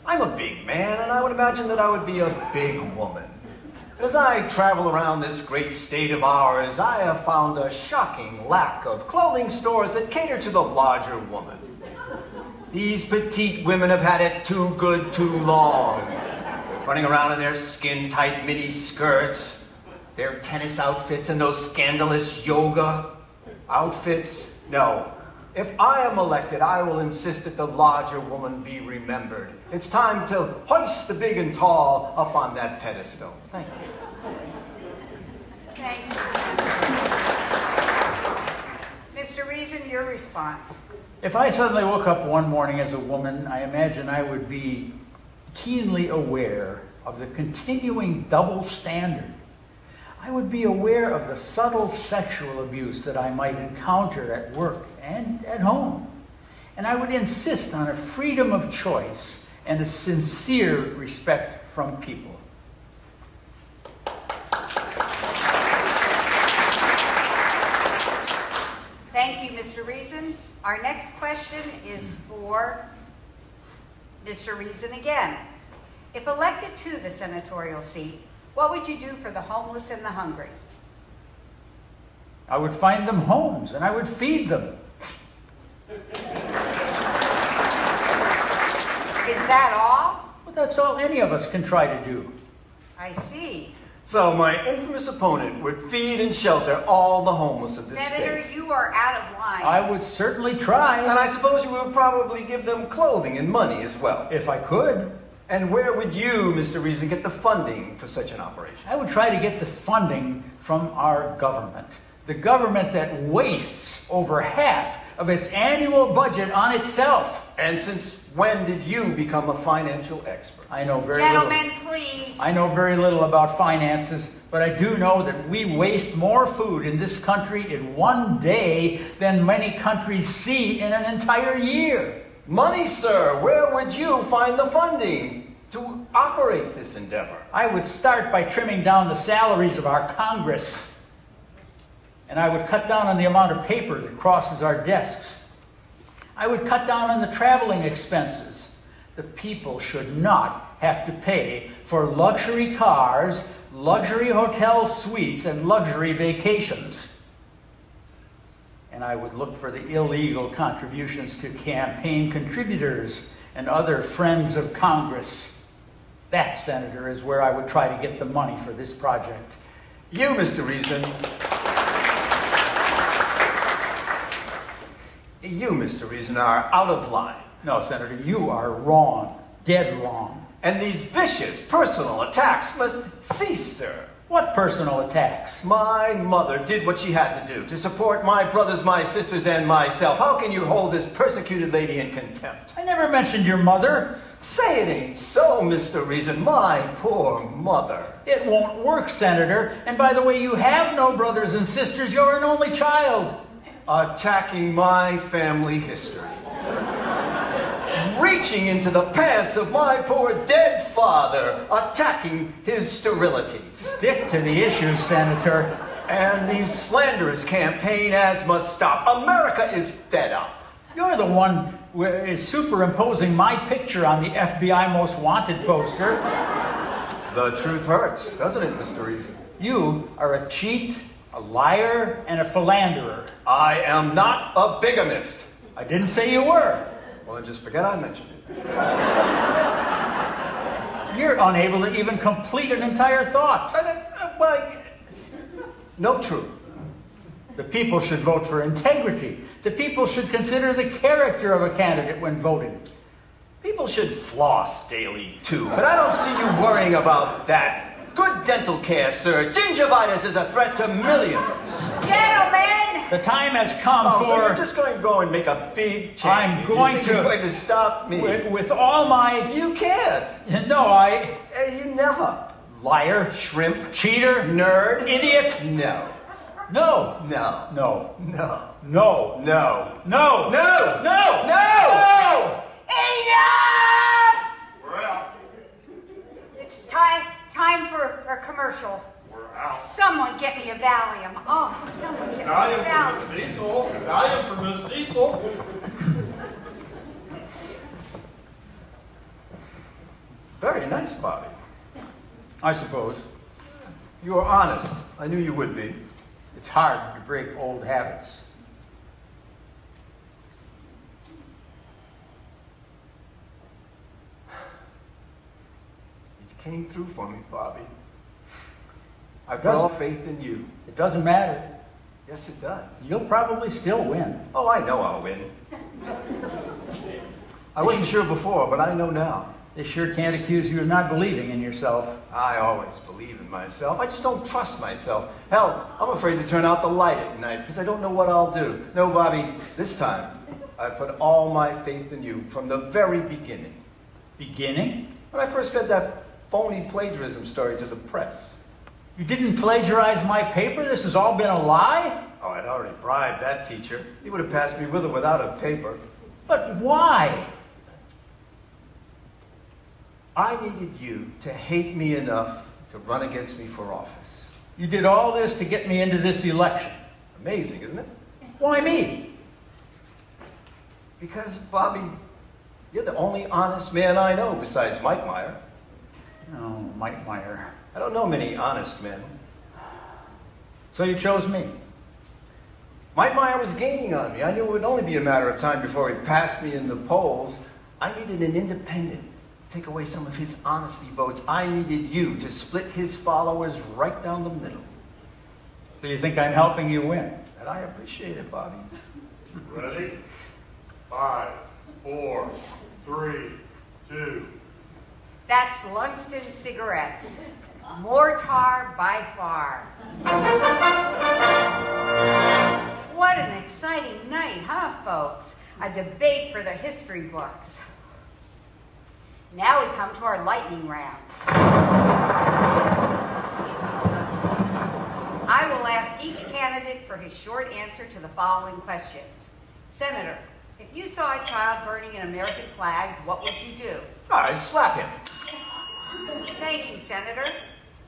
I'm a big man, and I would imagine that I would be a big woman. As I travel around this great state of ours, I have found a shocking lack of clothing stores that cater to the larger woman. These petite women have had it too good too long, running around in their skin-tight mini skirts, their tennis outfits, and those scandalous yoga outfits. No, if I am elected, I will insist that the larger woman be remembered. It's time to hoist the big and tall up on that pedestal. Thank you. Thank you. Mr. Reason, your response. If I suddenly woke up one morning as a woman, I imagine I would be keenly aware of the continuing double standard. I would be aware of the subtle sexual abuse that I might encounter at work and at home. And I would insist on a freedom of choice and a sincere respect from people. Thank you. Reason. Our next question is for Mr. Reason again. If elected to the senatorial seat, what would you do for the homeless and the hungry? I would find them homes and I would feed them. Is that all? Well, that's all any of us can try to do. I see. So my infamous opponent would feed and shelter all the homeless of this Senator, state. you are out of line. I would certainly try. And I suppose you would probably give them clothing and money as well. If I could. And where would you, Mr. Reason, get the funding for such an operation? I would try to get the funding from our government. The government that wastes over half of its annual budget on itself. And since when did you become a financial expert? I know very little. Gentlemen, little. please. I know very little about finances, but I do know that we waste more food in this country in one day than many countries see in an entire year. Money, sir. Where would you find the funding to operate this endeavor? I would start by trimming down the salaries of our Congress. And I would cut down on the amount of paper that crosses our desks. I would cut down on the traveling expenses. The people should not have to pay for luxury cars, luxury hotel suites, and luxury vacations. And I would look for the illegal contributions to campaign contributors and other friends of Congress. That, Senator, is where I would try to get the money for this project. You, Mr. Reason. You, Mr. Reason, are out of line. No, Senator, you are wrong. Dead wrong. And these vicious personal attacks must cease, sir. What personal attacks? My mother did what she had to do to support my brothers, my sisters, and myself. How can you hold this persecuted lady in contempt? I never mentioned your mother. Say it ain't so, Mr. Reason. My poor mother. It won't work, Senator. And by the way, you have no brothers and sisters. You're an only child. Attacking my family history. Reaching into the pants of my poor dead father, attacking his sterility. Stick to the issue, Senator. And these slanderous campaign ads must stop. America is fed up. You're the one superimposing my picture on the FBI Most Wanted poster. The truth hurts, doesn't it, Mr. Reason? You are a cheat, a liar, and a philanderer. I am not a bigamist. I didn't say you were. Well, then just forget I mentioned it. You're unable to even complete an entire thought. But, uh, why, no true. The people should vote for integrity. The people should consider the character of a candidate when voting. People should floss daily, too, but I don't see you worrying about that. Good dental care, sir. Gingivitis is a threat to millions. Gentlemen! The time has come Oh, so you're just going to go and make a big change. I'm going to- You're going to stop me. with, with all my. You can't. No, I. Uh, you never. Liar, Shrimp. cheater, Nerd. idiot. No. No. No. No. No. No. No. No. No. No. No. Enough! We're out. It's time Time for a commercial. We're out. Someone get me a Valium. Oh, someone get Valium me a Valium. For Miss Cecil. Valium for Miss Cecil. Very nice, Bobby. I suppose. You are honest. I knew you would be. It's hard to break old habits. Came through for me, Bobby. I put all faith in you. It doesn't matter. Yes, it does. You'll probably still win. Oh, I know I'll win. I wasn't sure before, but I know now. They sure can't accuse you of not believing in yourself. I always believe in myself. I just don't trust myself. Hell, I'm afraid to turn out the light at night because I don't know what I'll do. No, Bobby, this time I put all my faith in you from the very beginning. Beginning? When I first fed that phony plagiarism story to the press. You didn't plagiarize my paper? This has all been a lie? Oh, I'd already bribed that teacher. He would have passed me with or without a paper. But why? I needed you to hate me enough to run against me for office. You did all this to get me into this election. Amazing, isn't it? Why me? Because, Bobby, you're the only honest man I know besides Mike Meyer. Oh, Mike Meyer. I don't know many honest men. So you chose me. Mike Meyer was gaining on me. I knew it would only be a matter of time before he passed me in the polls. I needed an independent. To take away some of his honesty votes. I needed you to split his followers right down the middle. So you think I'm helping you win? And I appreciate it, Bobby. Ready? Five, four, three, two. That's Lungston Cigarettes. More tar by far. What an exciting night, huh, folks? A debate for the history books. Now we come to our lightning round. I will ask each candidate for his short answer to the following questions. Senator, if you saw a child burning an American flag, what would you do? I'd slap him. Thank you, Senator.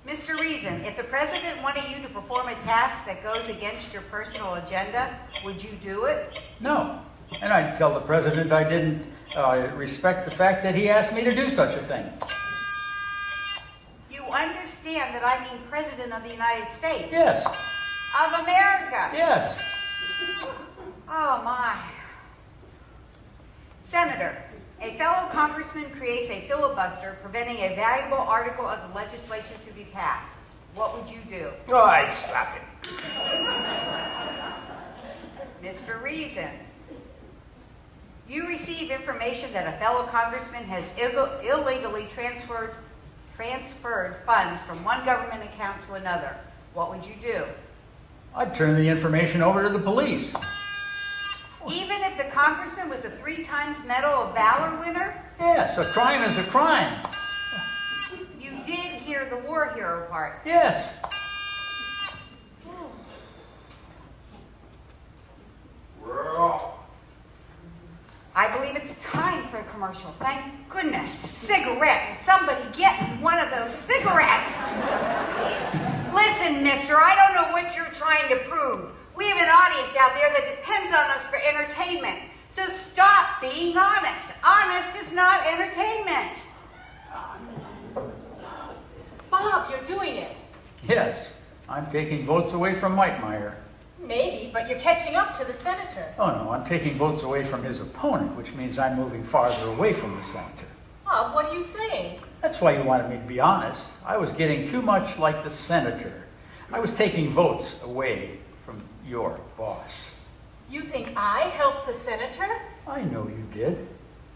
Mr. Reason, if the president wanted you to perform a task that goes against your personal agenda, would you do it? No. And I'd tell the president I didn't uh, respect the fact that he asked me to do such a thing. You understand that I mean President of the United States? Yes. Of America? Yes. Oh, my. Senator, a fellow congressman creates a filibuster preventing a valuable article of the legislation to be passed. What would you do? Oh, I'd slap him. Mr. Reason, you receive information that a fellow congressman has ill- illegally transferred, transferred funds from one government account to another. What would you do? I'd turn the information over to the police. Even if the congressman was a three times Medal of Valor winner? Yes, a crime is a crime. You did hear the war hero part. Yes. I believe it's time for a commercial. Thank goodness. Cigarette. Somebody get me one of those cigarettes. Listen, mister, I don't know what you're trying to prove. We have an audience out there that depends on us for entertainment. So stop being honest. Honest is not entertainment. Bob, you're doing it. Yes. I'm taking votes away from Mike Meyer. Maybe, but you're catching up to the senator. Oh, no, I'm taking votes away from his opponent, which means I'm moving farther away from the senator. Bob, what are you saying? That's why you wanted me to be honest. I was getting too much like the senator. I was taking votes away from your boss. You think I helped the senator? I know you did.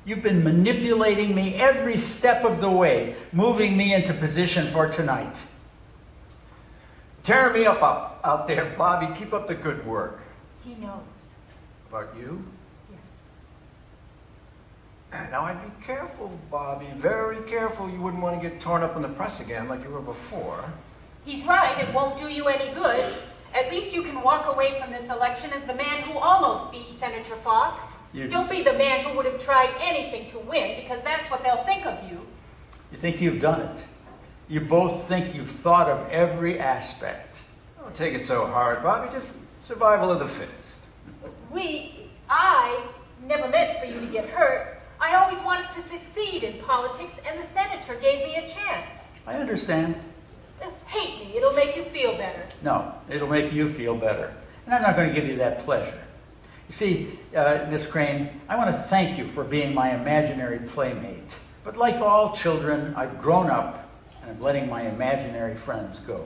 You've been manipulating me every step of the way, moving me into position for tonight. Tear me up out, out there, Bobby. Keep up the good work. He knows. About you? Yes. Now, I'd be careful, Bobby. Very careful. You wouldn't want to get torn up in the press again like you were before. He's right, it won't do you any good. At least you can walk away from this election as the man who almost beat Senator Fox. You- Don't be the man who would have tried anything to win, because that's what they'll think of you. You think you've done it. You both think you've thought of every aspect. Don't take it so hard, Bobby. Just survival of the fittest. We, I, never meant for you to get hurt. I always wanted to succeed in politics, and the senator gave me a chance. I understand. Hate me, it'll make you feel better. No, it'll make you feel better. And I'm not going to give you that pleasure. You see, uh, Miss Crane, I want to thank you for being my imaginary playmate. But like all children, I've grown up and I'm letting my imaginary friends go.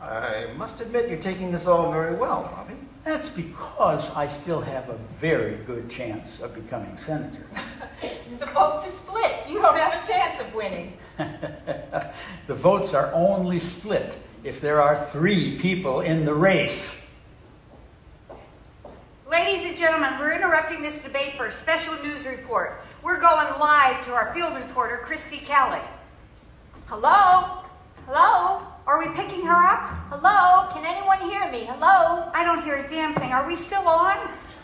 I must admit you're taking this all very well, Bobby. That's because I still have a very good chance of becoming senator. The votes are split. You don't have a chance of winning. the votes are only split if there are three people in the race. Ladies and gentlemen, we're interrupting this debate for a special news report. We're going live to our field reporter, Christy Kelly. Hello? Hello? Are we picking her up? Hello? Can anyone hear me? Hello? I don't hear a damn thing. Are we still on?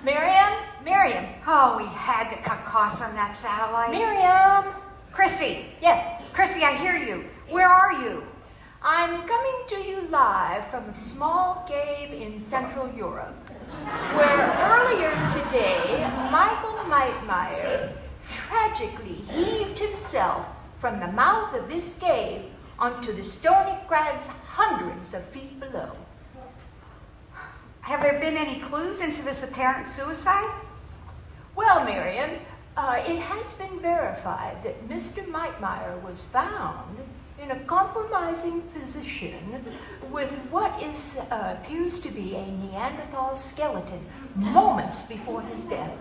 Miriam? Miriam? Oh, we had to cut costs on that satellite. Miriam? Chrissy, Yes, Chrissy, I hear you. Where are you? I'm coming to you live from a small cave in Central Europe, where earlier today Michael Meitmeyer tragically heaved himself from the mouth of this cave onto the stony crags hundreds of feet below. Have there been any clues into this apparent suicide? Well, Miriam, uh, it has been verified that Mr. Meitmeyer was found in a compromising position with what is, uh, appears to be a Neanderthal skeleton moments before his death.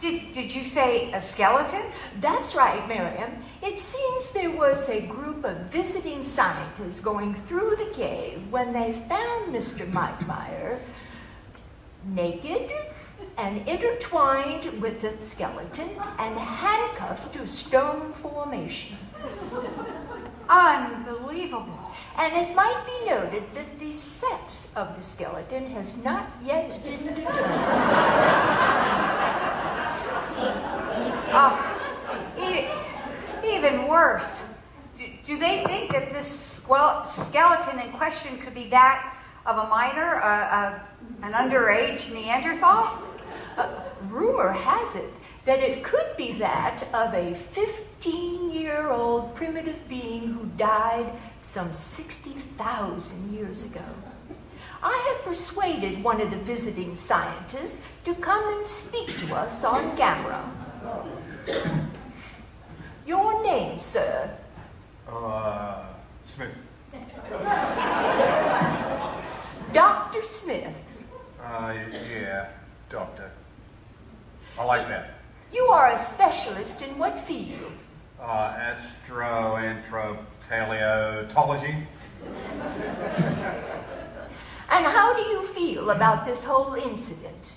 Did, did you say a skeleton? That's right, Miriam. It seems there was a group of visiting scientists going through the cave when they found Mr. Meitmeyer naked and intertwined with the skeleton and handcuffed to stone formation. Unbelievable. And it might be noted that the sex of the skeleton has not yet been determined. Oh, e- even worse. Do, do they think that this squel- skeleton in question could be that of a minor, a, a, an underage Neanderthal? Uh, rumor has it that it could be that of a 15 year old primitive being who died some 60,000 years ago. I have persuaded one of the visiting scientists to come and speak to us on camera. Your name, sir? Uh, Smith. Dr. Smith. Uh, yeah, doctor. I like that. You are a specialist in what field? Uh, astroanthropaleontology. And how do you feel about this whole incident?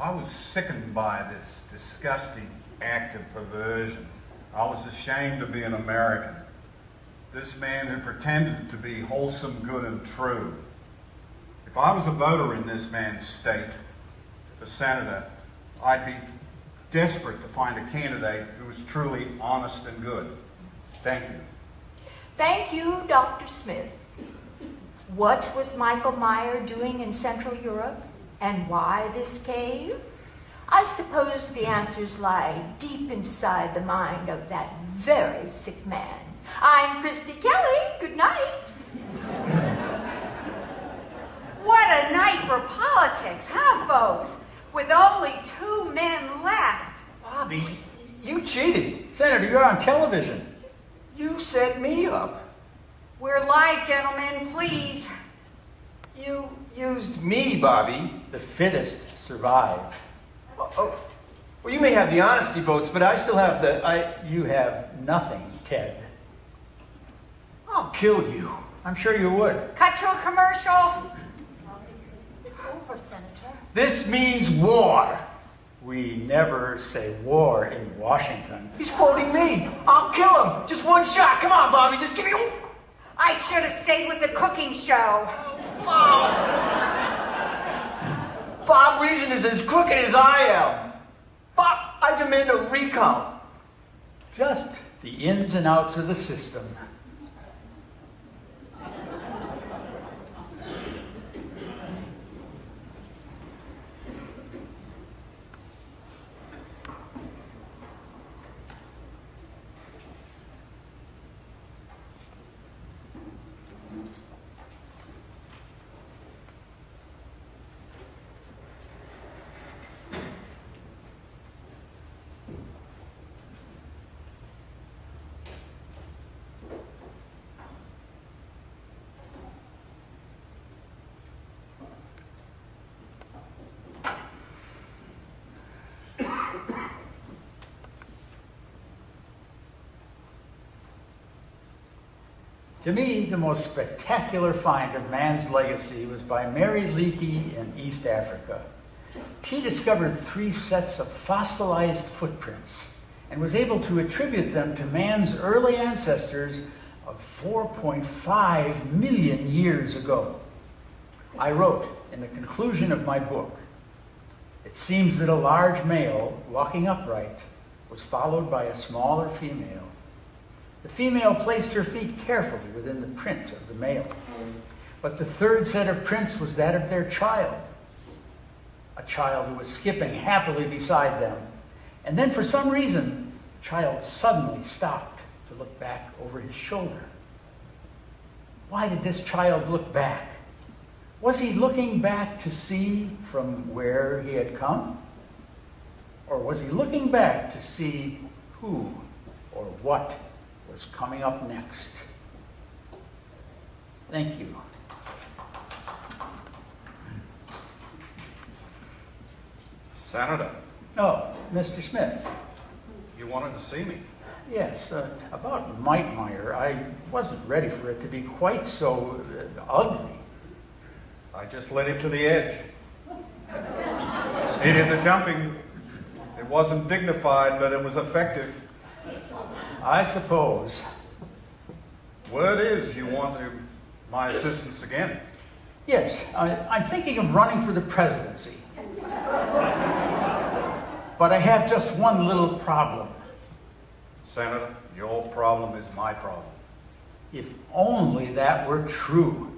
I was sickened by this disgusting act of perversion. I was ashamed to be an American. This man who pretended to be wholesome, good, and true. If I was a voter in this man's state, the senator, I'd be desperate to find a candidate who was truly honest and good. Thank you. Thank you, Dr. Smith. What was Michael Meyer doing in Central Europe? And why this cave? I suppose the answers lie deep inside the mind of that very sick man. I'm Christy Kelly. Good night. What a night for politics, huh, folks? With only two men left. Bobby, You cheated. Senator, you're on television. you set me up. We're live, gentlemen, please. You used me, Bobby. The fittest survive. Oh, oh. Well, you may have the honesty votes, but I still have the. I. You have nothing, Ted. I'll kill you. I'm sure you would. Cut to a commercial. It's over, Senator. This means war. We never say war in Washington. He's quoting me. I'll kill him. Just one shot. Come on, Bobby. Just give me. I should have stayed with the cooking show. Bob Reason is as crooked as I am. Bob, I demand a recount. Just the ins and outs of the system. To me, the most spectacular find of man's legacy was by Mary Leakey in East Africa. She discovered three sets of fossilized footprints and was able to attribute them to man's early ancestors of 4.5 million years ago. I wrote in the conclusion of my book, it seems that a large male walking upright was followed by a smaller female. The female placed her feet carefully within the print of the male. But the third set of prints was that of their child, a child who was skipping happily beside them. And then, for some reason, the child suddenly stopped to look back over his shoulder. Why did this child look back? Was he looking back to see from where he had come? Or was he looking back to see who or what was coming up next? Thank you. Senator, Oh, Mr. Smith. you wanted to see me. Yes, uh, about Mike Meyer, I wasn't ready for it to be quite so uh, ugly. I just led him to the edge. He did the jumping. It wasn't dignified, but it was effective. I suppose. Word is you want my assistance again. Yes, I, I'm thinking of running for the presidency. But I have just one little problem. Senator, your problem is my problem. If only that were true.